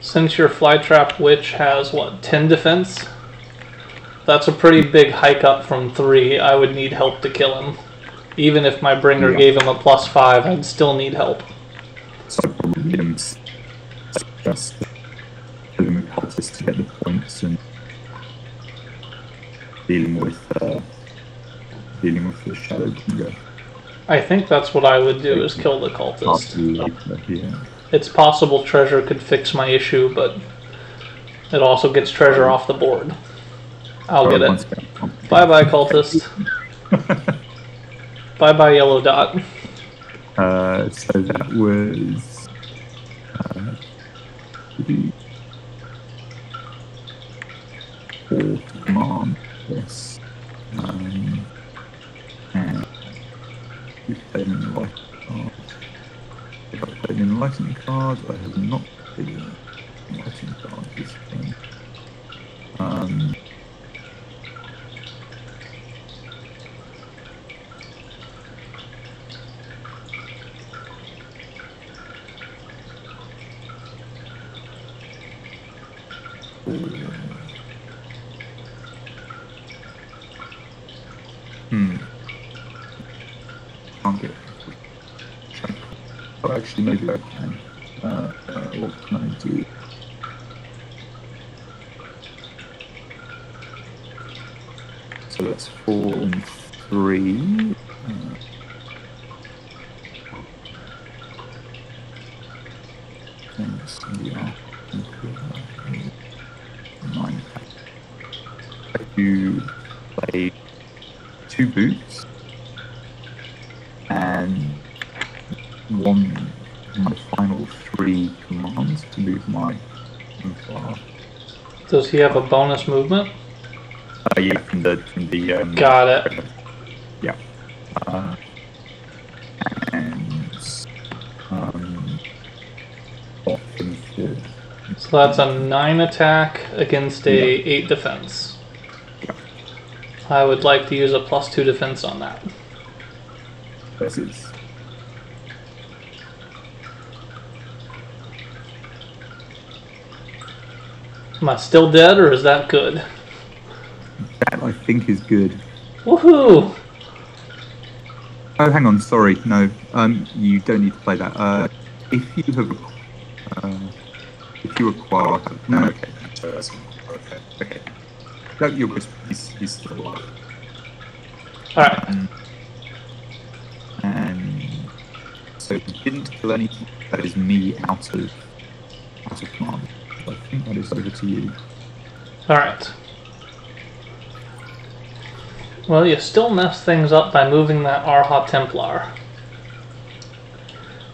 Since your Flytrap Witch has, what, 10 defense? That's a pretty big hike up from 3. I would need help to kill him. Even if my Bringer Yeah. gave him a plus 5, I'd still need help. Just cultist to get the points and dealing with uh, dealing with the shadow I think that's what I would do, is kill the cultist. Yeah. It's possible treasure could fix my issue, but it also gets treasure off the board. I'll get it. Bye bye, cultist. <laughs> Bye bye, yellow dot. Uh, so that was. Uh, command. Yes. Um, and you played in the light card. If I played in the card, I have not played in the lighting card this game. Um, Hmm. Can't get. Oh, actually, maybe I can. Uh, uh, what can I do? So that's four and three. Uh, thanks, yeah. Nine. You play two boots and one my final three commands to move my far. Does he have a bonus movement? Uh, yeah, from the from the um, Got it. Yeah. Uh, and um. So that's a 9 attack against a 8 defense. I would like to use a plus 2 defense on that. versus Am I still dead or is that good? that. I think is good. Woohoo! Oh, hang on. Sorry, no. Um, you don't need to play that. Uh, if you have, uh, if you acquire, no, okay. Okay. Okay. No, you're good. He's, he's still alive. Alright, Um, and so he didn't kill anything. That is me out of out of command. I think that is over to you. alright. Well, you still mess things up by moving that Arha Templar.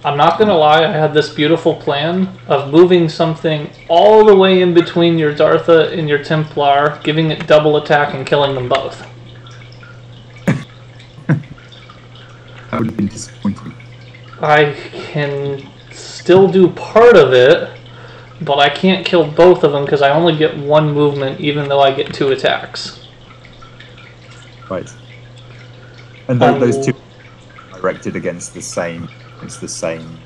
I'm not gonna lie, I had this beautiful plan of moving something all the way in between your Dhartha and your Templar, giving it double attack and killing them both. <laughs> That would have been disappointing. I can still do part of it, but I can't kill both of them because I only get one movement even though I get two attacks. Right. And tho- those Oh. two directed against the same. It's the same.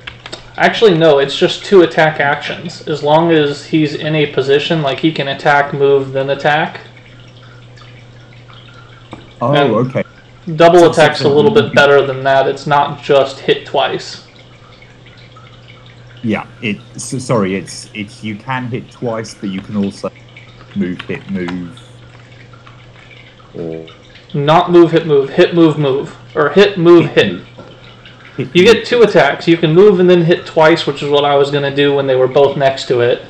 Actually, no, it's just two attack actions. As long as he's in a position, like he can attack, move, then attack. Oh, And- okay. Double So- attack's a little bit better than that. It's not just hit twice. Yeah. It. So, sorry. It's. It's. You can hit twice, but you can also move, hit, move, or Not move, hit, move, hit, move, move, or hit, move, hit. hit. You get two attacks. You can move and then hit twice, which is what I was going to do when they were both next to it.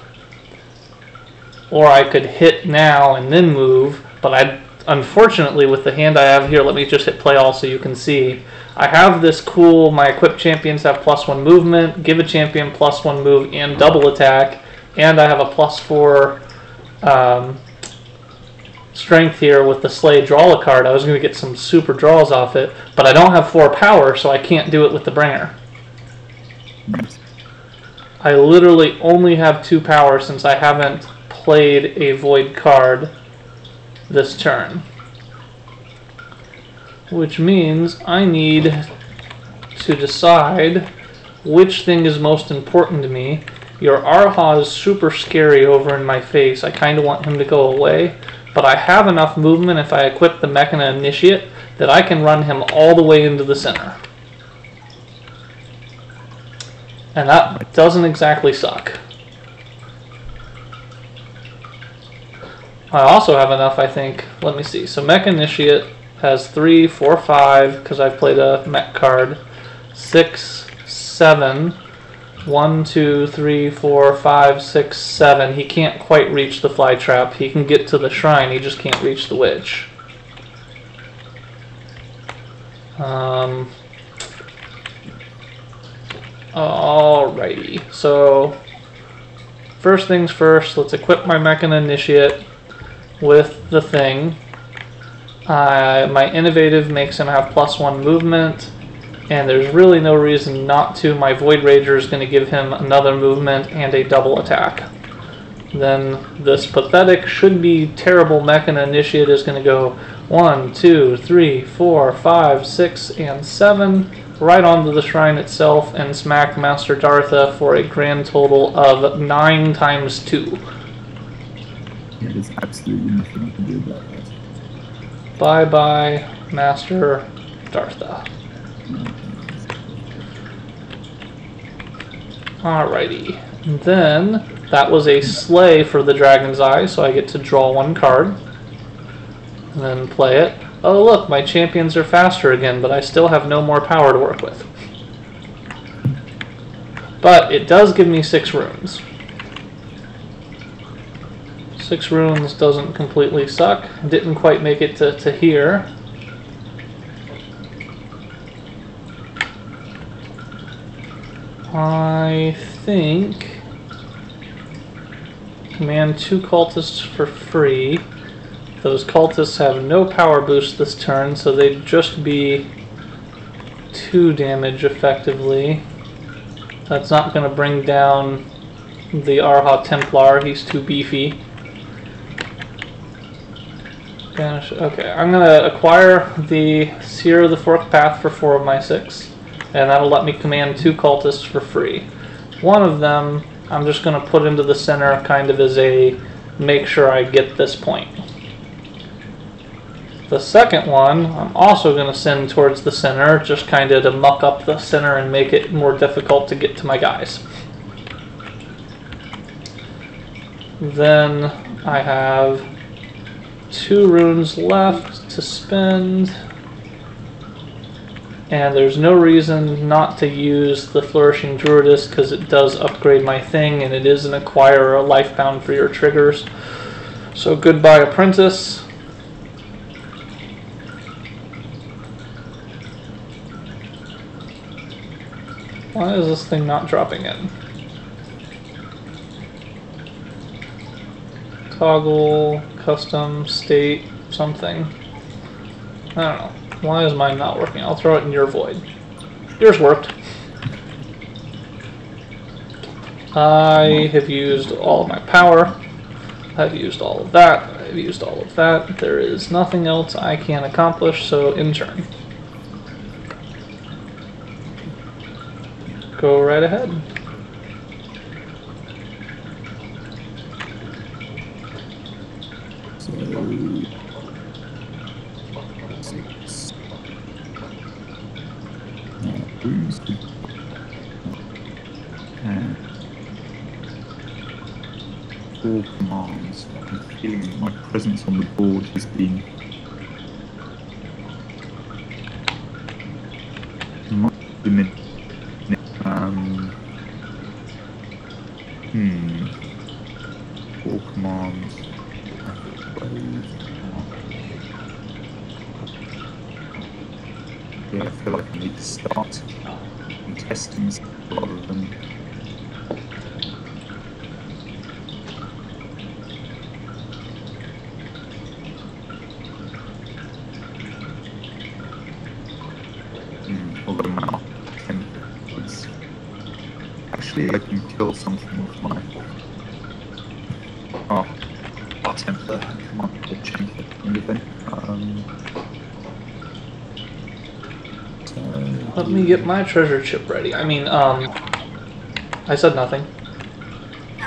Or I could hit now and then move, but I unfortunately with the hand I have here, let me just hit play all so you can see. I have this cool my equipped champions have plus 1 movement, give a champion plus 1 move and double attack, and I have a plus 4 um, strength here with the Slay draw a card. I was going to get some super draws off it, but I don't have 4 power, so I can't do it with the bringer. I literally only have 2 power since I haven't played a void card this turn. Which means I need to decide which thing is most important to me. Your Arha is super scary over in my face. I kind of want him to go away. But I have enough movement if I equip the Mechana Initiate that I can run him all the way into the center. And that doesn't exactly suck. I also have enough, I think. Let me see. So Mech Initiate has three, four, five, because I've played a mech card. Six, seven. One, two, three, four, five, six, seven. He can't quite reach the fly trap. He can get to the shrine, he just can't reach the witch. Um, alrighty. So, first things first, let's equip my Mechana Initiate with the thing. Uh, my innovative makes him have plus one movement, and there's really no reason not to. My Void Rager is going to give him another movement and a double attack. Then this pathetic should be terrible Mechana Initiate is going to go one, two, three, four, five, six, and 7 right onto the shrine itself and smack Master Dhartha for a grand total of 9 times 2 there's absolutely nothing I can do about that. Bye bye, Master Dhartha. Alrighty. Then, that was a slay for the Dragon's Eye, so I get to draw one card. And then play it. Oh look, my champions are faster again, but I still have no more power to work with. But it does give me six runes. Six runes doesn't completely suck. Didn't quite make it to, to here. I think command two cultists for free. Those cultists have no power boost this turn, so they'd just be two damage effectively. That's not going to bring down the Arha Templar, he's too beefy. Banish. Okay, I'm gonna acquire the Seer of the Forked Path for four of my six, and that'll let me command two cultists for free. One of them I'm just gonna put into the center, kind of as a make sure I get this point. The second one I'm also gonna send towards the center, just kind of to muck up the center and make it more difficult to get to my guys. Then I have two runes left to spend. And there's no reason not to use the Flourishing Druidist because it does upgrade my thing and it is an acquirer, a lifebound for your triggers. So goodbye Apprentice. Why is this thing not dropping in? Toggle, custom, state, something. I don't know. Why is mine not working? I'll throw it in your void. Yours worked. I have used all of my power. I've used all of that. I've used all of that. There is nothing else I can accomplish, so in turn. Go right ahead. So six. Uh, boost. And four commands. I'm feeling my presence on the board has been might diminish. Um, hmm. Four commands. Yeah, I feel like I need to start testing stuff rather than. Hmm, although my temper is. Actually, I can kill something with my. Oh, our temper. Come on, we'll change it. Anything. Um, so- Let me get my treasure chip ready. I mean, um, I said nothing. <laughs>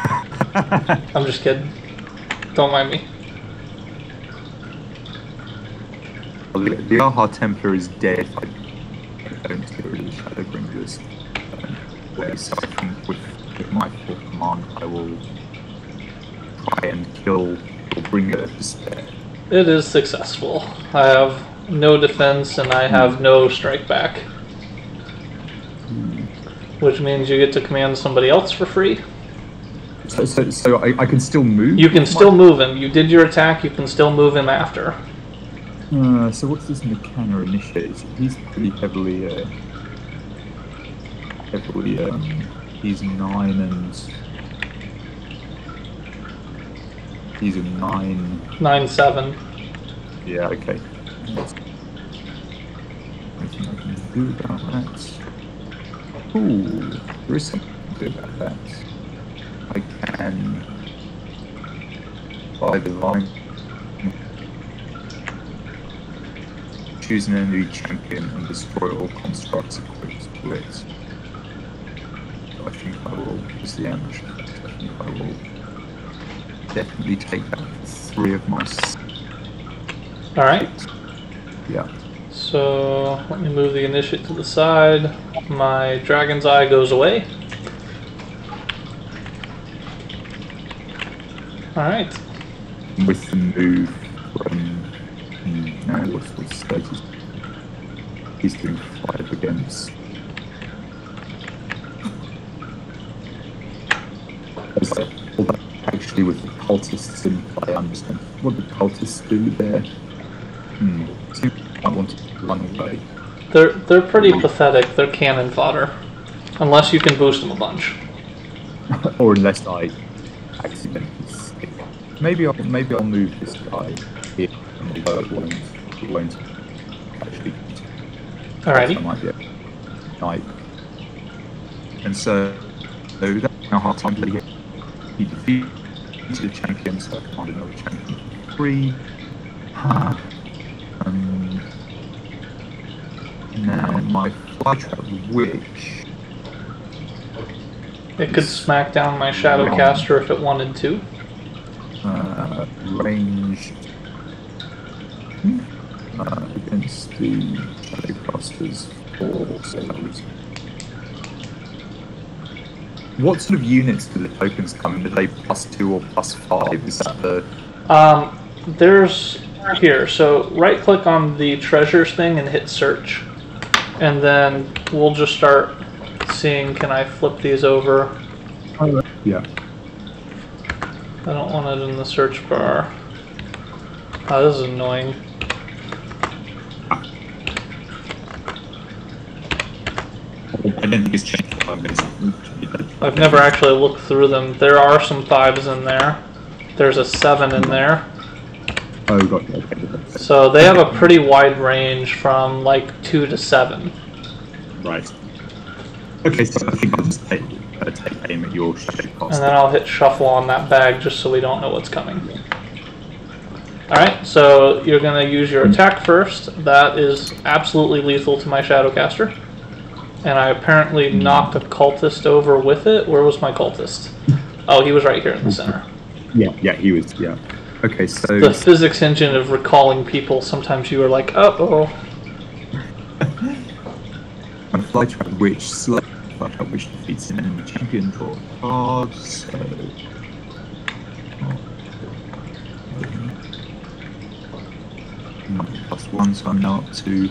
I'm just kidding. Don't mind me. The, Arha Templar is dead I don't get rid of the Shadowbringers. So I think with, with my full command, I will try and kill or bring it despair. It is successful. I have no defense and I have no strike back. Which means you get to command somebody else for free. So, so, so I, I can still move? You can still move him. You did your attack, you can still move him after. Uh, so what's this Mechana initiate? He's pretty heavily, uh, heavily, um, he's nine and he's a nine. 9 7. Yeah, okay. I can do about that? Ooh, there is something to about that. I can buy the line. Choose an enemy champion and destroy all constructs equipped to it. I think I will use the ambush effect. I think I will definitely take that for three of my Alright, yeah. So let me move the initiate to the side. My dragon's eye goes away. Alright, with the move from no, what's the status? He's doing five against. Actually, with the cultists in play, I understand what the cultists do there. Hmm. I want to run away. they're, they're pretty pathetic. They're cannon fodder. Unless you can boost them a bunch. <laughs> or unless I accidentally skip. Maybe I'll maybe I'll move this guy here, although it won't it won't actually. I Alrighty. might be. And so, so that's how hard time to get. He defeated the champion, so I command another champion. Three. Ah. Ha. Um, now my trap witch. It could smack down my Shadowcaster if it wanted to. uh, ranged uh, against the Shadowcasters for sailors. What sort of units do the tokens come in? Are they plus two or plus five? Is that the Um, there's here. So right click on the treasures thing and hit search, and then we'll just start seeing. Can I flip these over? yeah? I don't want it in the search bar. Oh, this is annoying. I don't think it's changed. five minutes. I've never actually looked through them. There are some fives in there. There's a seven in there. Oh, got you. Okay. So they have a pretty wide range from like two to seven. Right. Okay, so I think I'll just take, uh, take aim at your shape And then I'll hit shuffle on that bag just so we don't know what's coming. Alright, so you're going to use your attack first. That is absolutely lethal to my Shadowcaster. And I apparently knocked a cultist over with it. Where was my cultist? Oh, he was right here in the center. Yeah, yeah, he was. Yeah. Okay, so The physics engine of recalling people, sometimes you are like, oh, <laughs> oh. a fly trap witch slow fly trap witch defeats an enemy champion draw cards. So. plus One, so I'm now up to.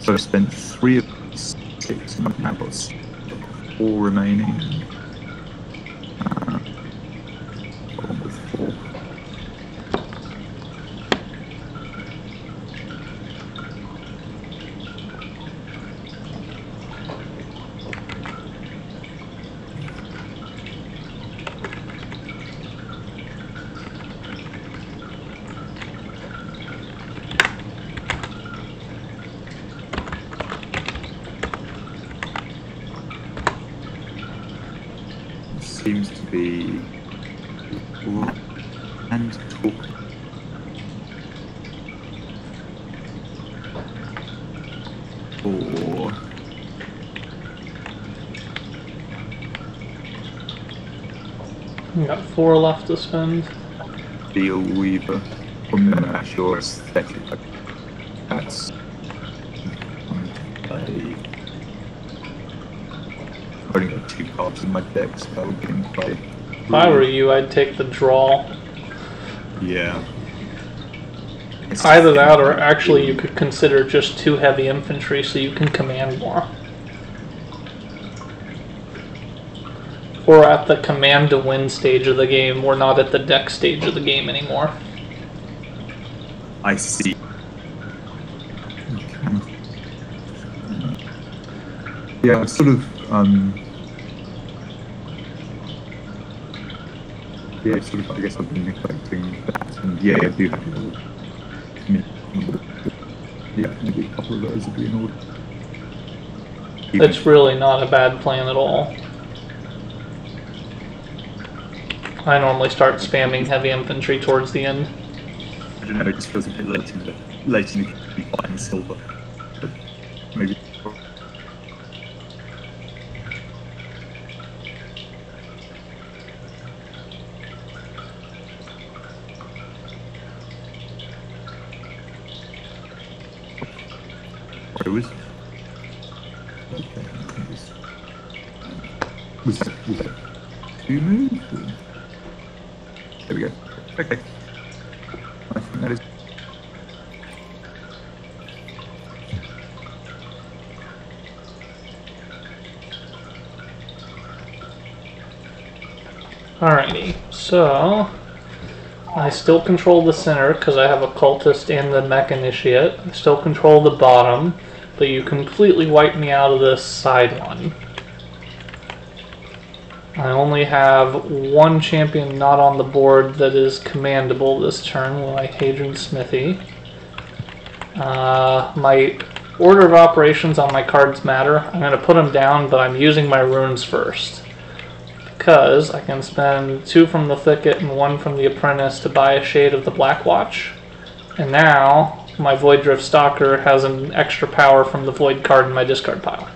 So I spent three of six, and I've now got four remaining. Uh, be and talk. Or You got four left to spend. Deal Weaver from the actual aesthetic. That's a. I've only got two cards in my deck, so that would play. If I were you, I'd take the draw. Yeah. Either that, or actually, you could consider just two heavy infantry so you can command more. Or at the command to win stage of the game, we're not at the deck stage of the game anymore. I see. Okay. Yeah, sort of um yeah, sort of I guess I've been neglecting that and yeah, I do have a yeah, maybe a couple of those would be in order. It's really not a bad plan at all. I normally start spamming heavy infantry towards the end. I don't know, it just feels a bit late in the late in the buying silver. But maybe Where was Okay, was, was that was that two moves? or- There we go. Okay. I think that is Alrighty, so I still control the center because I have a cultist and the mech initiate. I still control the bottom, but you completely wiped me out of this side one. I only have one champion not on the board that is commandable this turn, like Hadrian Smithy. Uh, my order of operations on my cards matter. I'm going to put them down, but I'm using my runes first because I can spend two from the thicket and one from the apprentice to buy a shade of the Black Watch. And now my Void Drift Stalker has an extra power from the Void card in my discard pile.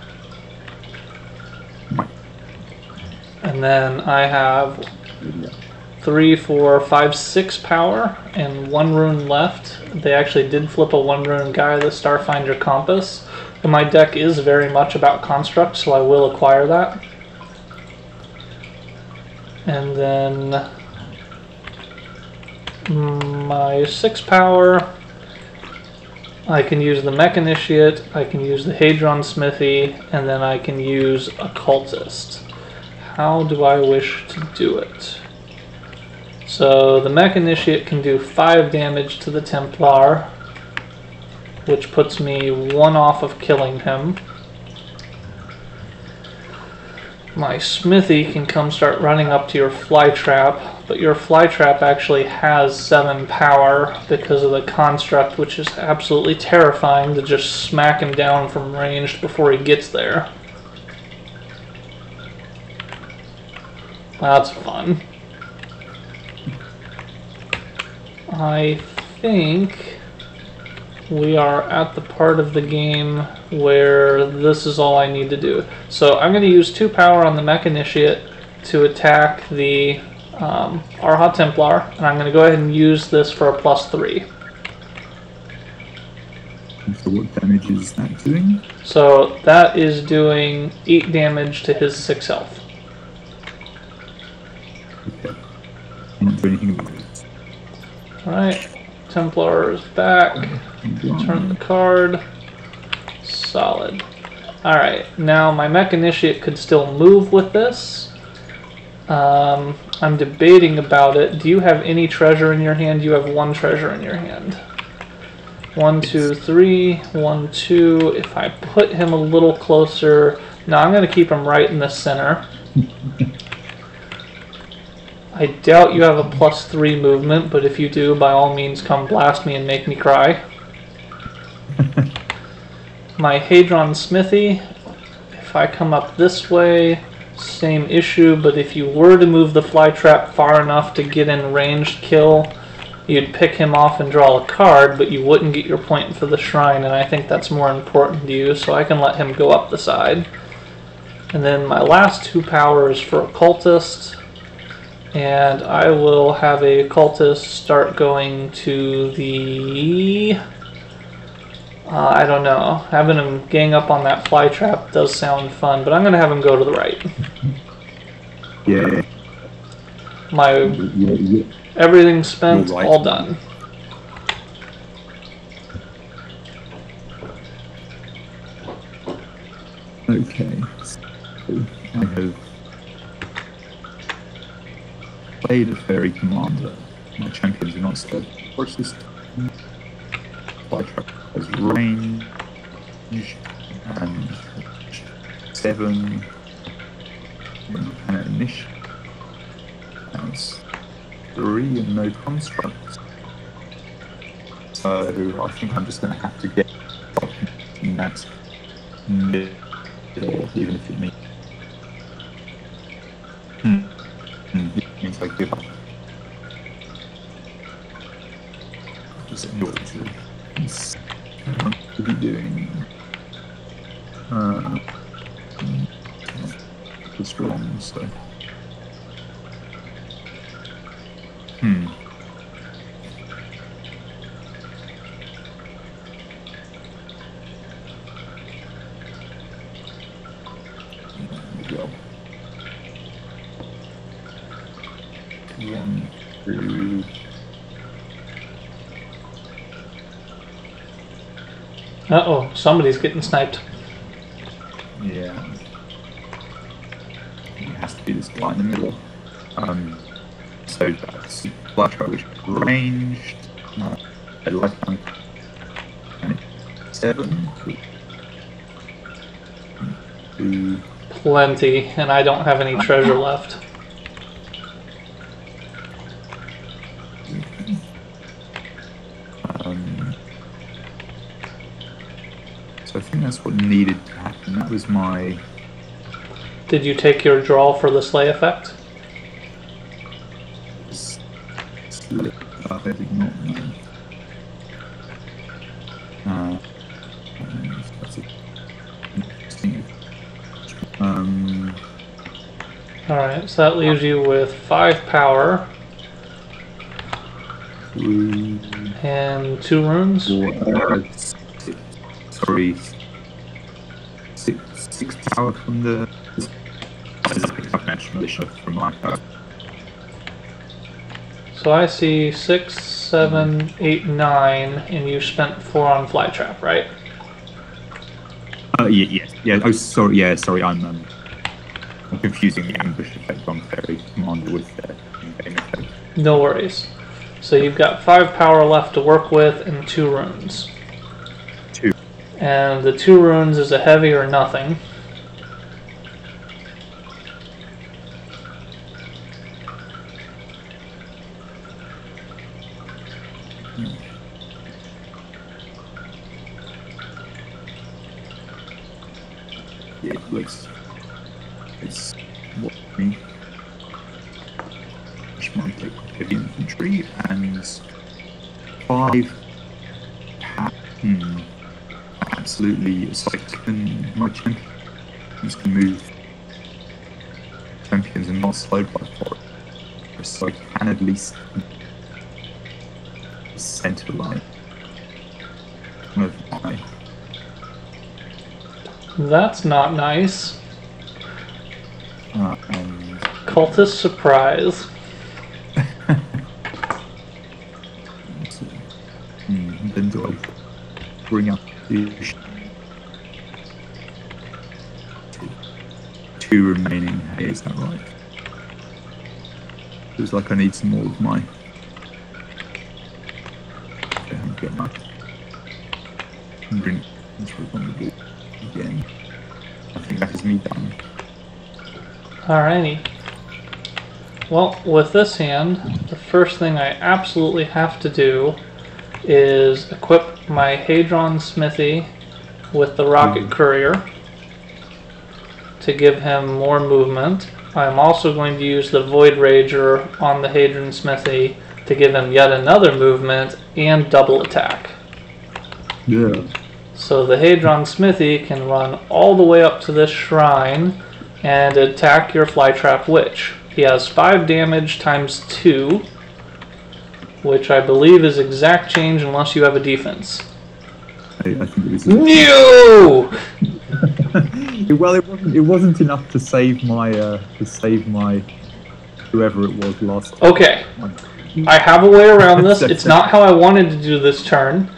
And then I have three, four, five, six power and one rune left. They actually did flip a one rune guy, the Starfinder Compass. And my deck is very much about construct, so I will acquire that. And then my six power, I can use the Mech I can use the Hadron Smithy, and then I can use Occultist. How do I wish to do it? So the Mech can do 5 damage to the Templar, which puts me one off of killing him. My smithy can come start running up to your fly trap, but your fly trap actually has 7 power because of the construct, which is absolutely terrifying to just smack him down from range before he gets there. That's fun. I think we are at the part of the game where this is all I need to do. So I'm going to use 2 power on the Mech Initiate to attack the um, Arha Templar, and I'm going to go ahead and use this for a plus 3. So what damage is that doing? So that is doing 8 damage to his 6 health. Okay. I do anything about it. Alright, Templar is back. Turn the card. Solid. Alright, now my Mech Initiate could still move with this. Um, I'm debating about it. Do you have any treasure in your hand? You have one treasure in your hand. One, two, three. One, two. If I put him a little closer. No, I'm going to keep him right in the center. <laughs> I doubt you have a plus three movement, but if you do, by all means, come blast me and make me cry. <laughs> My Hadron Smithy, if I come up this way, same issue, but if you were to move the fly trap far enough to get in ranged kill, you'd pick him off and draw a card, but you wouldn't get your point for the shrine, and I think that's more important to you, so I can let him go up the side. And then my last two powers for Occultist, and I will have a cultist start going to the. Uh, I don't know. Having him gang up on that fly trap does sound fun, but I'm going to have him go to the right. Yeah. My yeah, yeah. everything spent, right. all done. Okay. I have played a fairy commander. My champions are not so horses. Fly trap has range and seven and an initiative. That's three and no constructs. So I think I'm just going to have to get that middle, even if it means. Hmm. Hmm. It means I give up. Just ignore it. It's what to be doing. Uh, hmm, not too strong, so. Hmm. There we go. One, two, Uh oh, somebody's getting sniped. yeah. It has to be this guy in the middle. Um, so that's Black which ranged. Uh, lifetime. And seven. Two, Plenty, and I don't have any treasure left. Um, so I think that's what needed to happen. That was my Did you take your draw for the slay effect? Um, Alright, so that leaves you with five power three, and two runes. four, uh, sorry, six, six power from the. I just picked up an extra militia from my power. So I see six, seven, eight, nine, and you spent four on flytrap, right? Uh, yeah, yes, yeah. Oh, sorry. Yeah, sorry. I'm um, I'm confusing the ambush effect on fairy commander with the effect. No worries. So you've got five power left to work with and two runes. Two. And the two runes is a heavy or nothing. it looks it's what me. Which might take heavy infantry and five. ha- Hmm. Absolutely psyched and my champions can move champions and not slowed by forest. So I can at least center line one of my That's not nice. uh, and Cultist surprise. Hmm, then do I bring up the two, remaining hay, is that right? Feels like I need some more of my. Okay, I'll get my. Bring this was on the board again. I think that is me done. Alrighty. Well, with this hand, the first thing I absolutely have to do is equip my Hadron Smithy with the Rocket Mhm. Courier to give him more movement. I'm also going to use the Void Rager on the Hadron Smithy to give him yet another movement and double attack. Yeah. So the Hadron Smithy can run all the way up to this shrine and attack your Flytrap Witch. He has 5 damage times 2, which I believe is exact change unless you have a defense. I, I think it. No! <laughs> well, it wasn't. It wasn't enough to save my. Uh, to save my. Whoever it was last time. Okay, I have a way around this. It's not how I wanted to do this turn,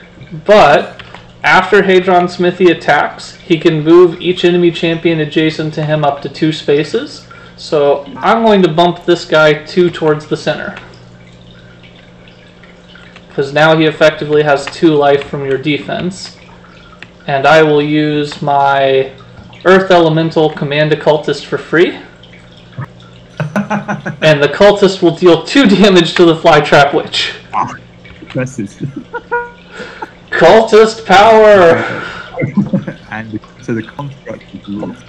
but after Hadron Smithy attacks, he can move each enemy champion adjacent to him up to two spaces. So I'm going to bump this guy two towards the center. Because now he effectively has two life from your defense. And I will use my Earth Elemental Command Occultist for free. <laughs> And the cultist will deal two damage to the Flytrap Witch. Messes. <laughs> Cultist power! <laughs> and so the construct is lost.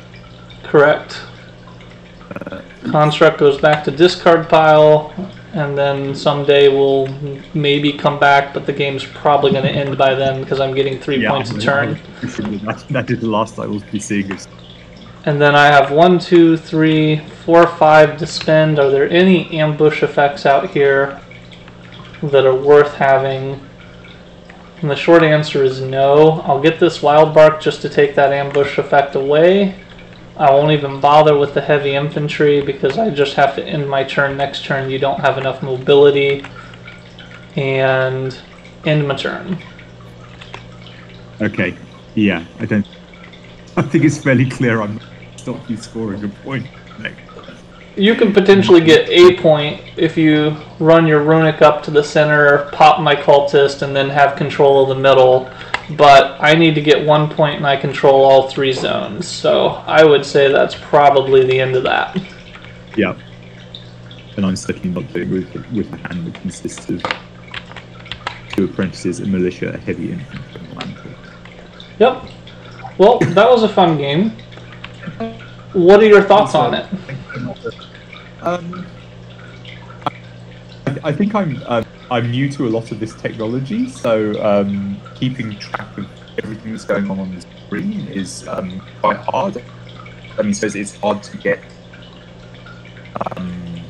Correct. Uh, construct goes back to discard pile, and then someday we'll maybe come back, but the game's probably going to end by then because I'm getting three points a turn. <laughs> That, that is the last I will be seeing. And then I have one, two, three, four, five to spend. Are there any ambush effects out here that are worth having? And the short answer is no. I'll get this wild bark just to take that ambush effect away. I won't even bother with the heavy infantry because I just have to end my turn next turn. You don't have enough mobility. And end my turn. Okay. Yeah, I don't. I think it's fairly clear. I'm not you scoring a point. Next. You can potentially get a point if you run your runic up to the center, pop my cultist, and then have control of the middle. But I need to get one point and I control all three zones. So I would say that's probably the end of that. Yeah. And I'm certainly not doing with with a hand that consists of two apprentices, a militia, a heavy infantry, and a lantern. Yep. Well, that was a fun game. What are your thoughts on it? Um, I, I think I'm uh, I'm new to a lot of this technology, so um, keeping track of everything that's going on on the screen is um, quite hard. I mean, so it's- hard to get um,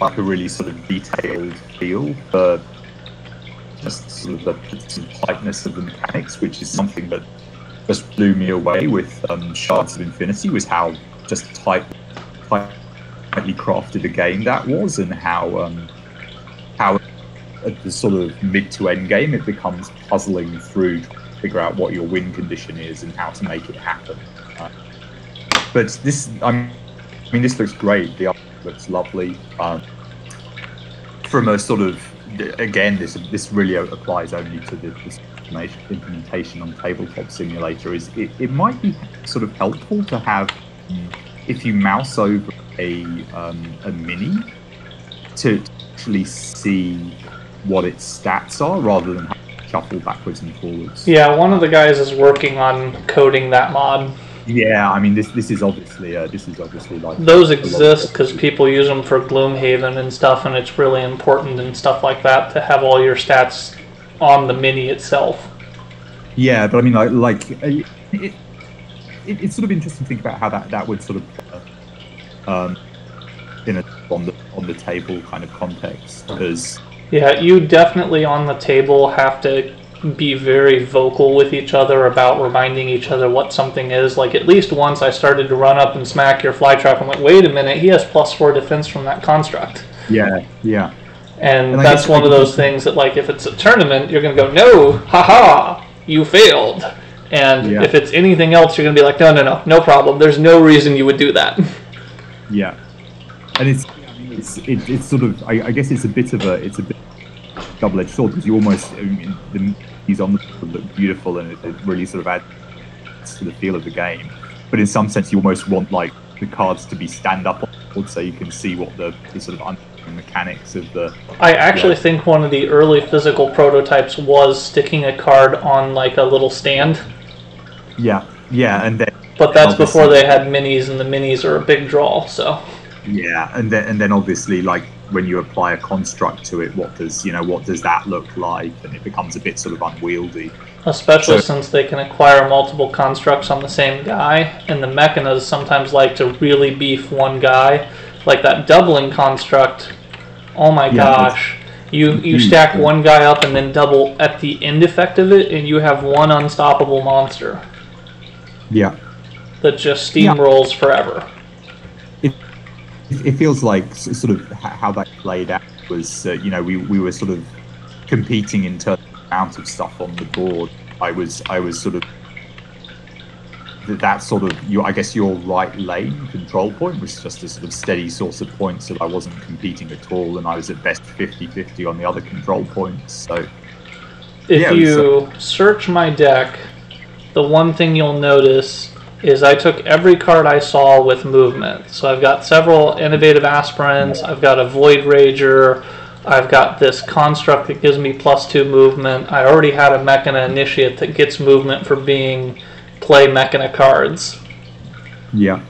like a really sort of detailed feel for just sort of the, the tightness of the mechanics, which is something that just blew me away with um, Shards of Infinity, was how just tight, tight tightly crafted a game that was, and how um, how at the sort of mid to end game it becomes puzzling through to figure out what your win condition is and how to make it happen. Uh, but this, I mean, this looks great. The art looks lovely. Um, from a sort of again, this this really applies only to the this implementation on tabletop simulator. Is it, it might be sort of helpful to have if you mouse over a um, a mini to actually see what its stats are rather than shuffle backwards and forwards. Yeah, one of the guys is working on coding that mod. Yeah, I mean this this is obviously uh, this is obviously like Those exist because people use them for Gloomhaven and stuff, and it's really important and stuff like that to have all your stats on the mini itself. Yeah, but I mean, like, like uh, it, it, it's sort of interesting to think about how that, that would sort of, um, in a on the on the table kind of context, because Yeah, you definitely on the table have to be very vocal with each other about reminding each other what something is. Like at least once I started to run up and smack your fly trap. I'm like, wait a minute, he has plus four defense from that construct. yeah, yeah, And, And that's one of those things that, like, if it's a tournament, you're going to go, no, haha, you failed. And Yeah. if it's anything else, you're going to be like, no, no, no, no problem. There's no reason you would do that. <laughs> yeah, and it's it's it, it's sort of I, I guess it's a bit of a it's a bit double edged sword because you almost I mean, the he's on the look beautiful and it, it really sort of adds to the feel of the game, but in some sense you almost want like the cards to be stand up on the board so you can see what the, the sort of mechanics of the I actually Yeah. think one of the early physical prototypes was sticking a card on, like, a little stand. Yeah, yeah, and then But that's Obviously. before they had minis, and the minis are a big draw, so. yeah, and then and then obviously like when you apply a construct to it, what does you know what does that look like, and it becomes a bit sort of unwieldy. Especially So- since they can acquire multiple constructs on the same guy, and the mechanas sometimes like to really beef one guy. Like that doubling construct, oh my Yeah, gosh. You, you stack one guy up and then double at the end effect of it, and you have one unstoppable monster Yeah, that just Yeah. steamrolls forever. it, it feels like sort of how that played out was uh, you know we, we were sort of competing in terms of the amount of stuff on the board. I was I was sort of that, that sort of you I guess your right lane control point was just a sort of steady source of points that I wasn't competing at all and I was at best 50-50 on the other control points so If Yeah, it was, you search my deck, the one thing you'll notice is I took every card I saw with movement. So I've got several innovative aspirants, I've got a Void Rager, I've got this construct that gives me plus two movement. I already had a Mechana Initiate that gets movement for being play Mechana cards. yeah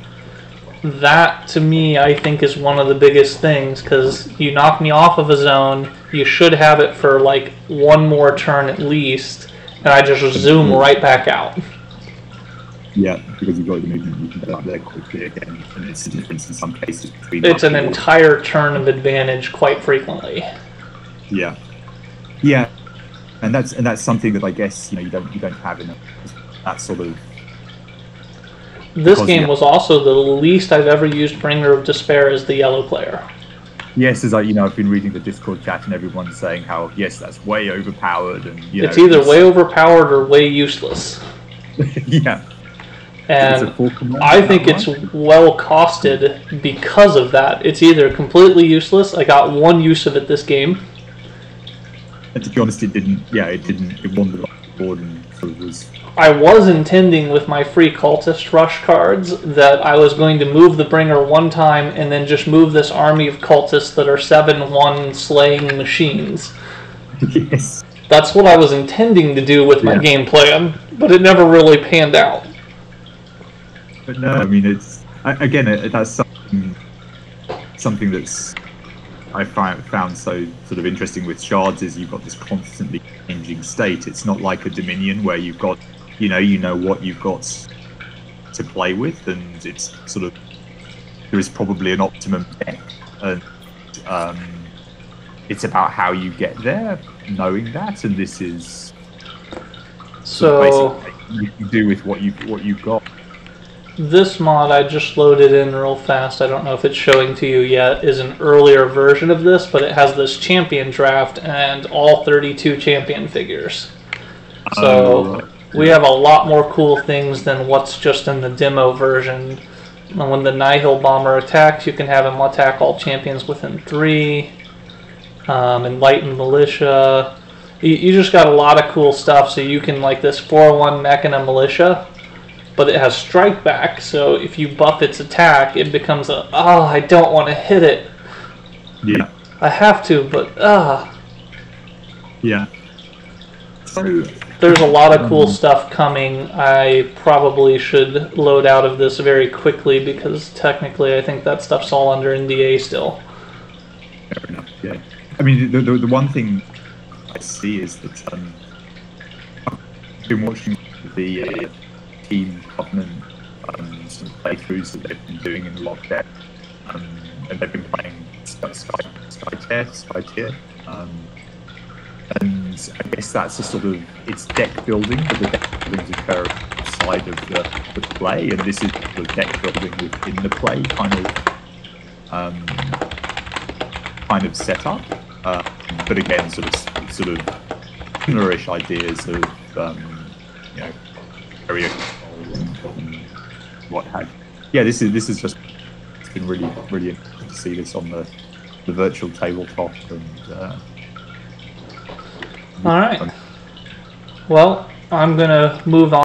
That to me, I think, is one of the biggest things because you knock me off of a zone, you should have it for like one more turn at least, and I just zoom mm-hmm. right back out. Yeah because you've got the movement you can get up there quickly again and it's a difference in some cases between It's an entire turn of advantage quite frequently. Yeah, yeah, and that's and that's something that I guess you know you don't you don't have in a, that sort of This Because, game yeah. was also the least I've ever used Bringer of Despair as the yellow player. yes as I you know I've been reading the Discord chat and everyone's saying how yes that's way overpowered and you know it's either way overpowered or way useless. <laughs> yeah And It's a full command, I think it's well costed because of that. It's either completely useless. I got one use of it this game. and to be honest it didn't yeah it didn't it wandered off the board and sort of was I was intending with my free cultist rush cards that I was going to move the bringer one time and then just move this army of cultists that are 7 1 slaying machines. <laughs> yes That's what I was intending to do with my Yeah. game plan, but it never really panned out. But no I mean it's again it, that's something something that's I find found so sort of interesting with shards is you've got this constantly changing state. It's not like a Dominion where you've got, you know, you know what you've got to play with, and it's sort of there is probably an optimum deck, and um, it's about how you get there, knowing that, and this is sort So, of basically you do with what you what you've got. This mod I just loaded in real fast. I don't know if it's showing to you yet, is an earlier version of this, but it has this champion draft and all 32 champion figures. So right. we have a lot more cool things than what's just in the demo version. And when the Nihil bomber attacks, you can have him attack all champions within three. Um, enlightened militia. You, you just got a lot of cool stuff. So you can like this 4-1 Mechana militia, but it has strike back. So if you buff its attack, it becomes a oh I don't want to hit it. yeah. I have to, but ah. Yeah. So there's a lot of cool stuff coming. I probably should load out of this very quickly because technically I think that stuff's all under NDA still. Fair enough. Yeah. I mean, the, the, the one thing I see is that um, I've been watching the uh, Team Covenant um, some playthroughs that they've been doing in lockdown, um, and they've been playing Sky Sky Skytear, Sky Tier. Um, and I guess that's a sort of it's deck building, but the deck buildings occur outside of the, the play, and this is the deck building within the play, kind of um, kind of setup. Uh, but again, sort of sort of similarish ideas of um, you know area and, and what have. Yeah, this is this is just it's been really really interesting to see this on the the virtual tabletop and. Uh, All right. Well, I'm gonna move on.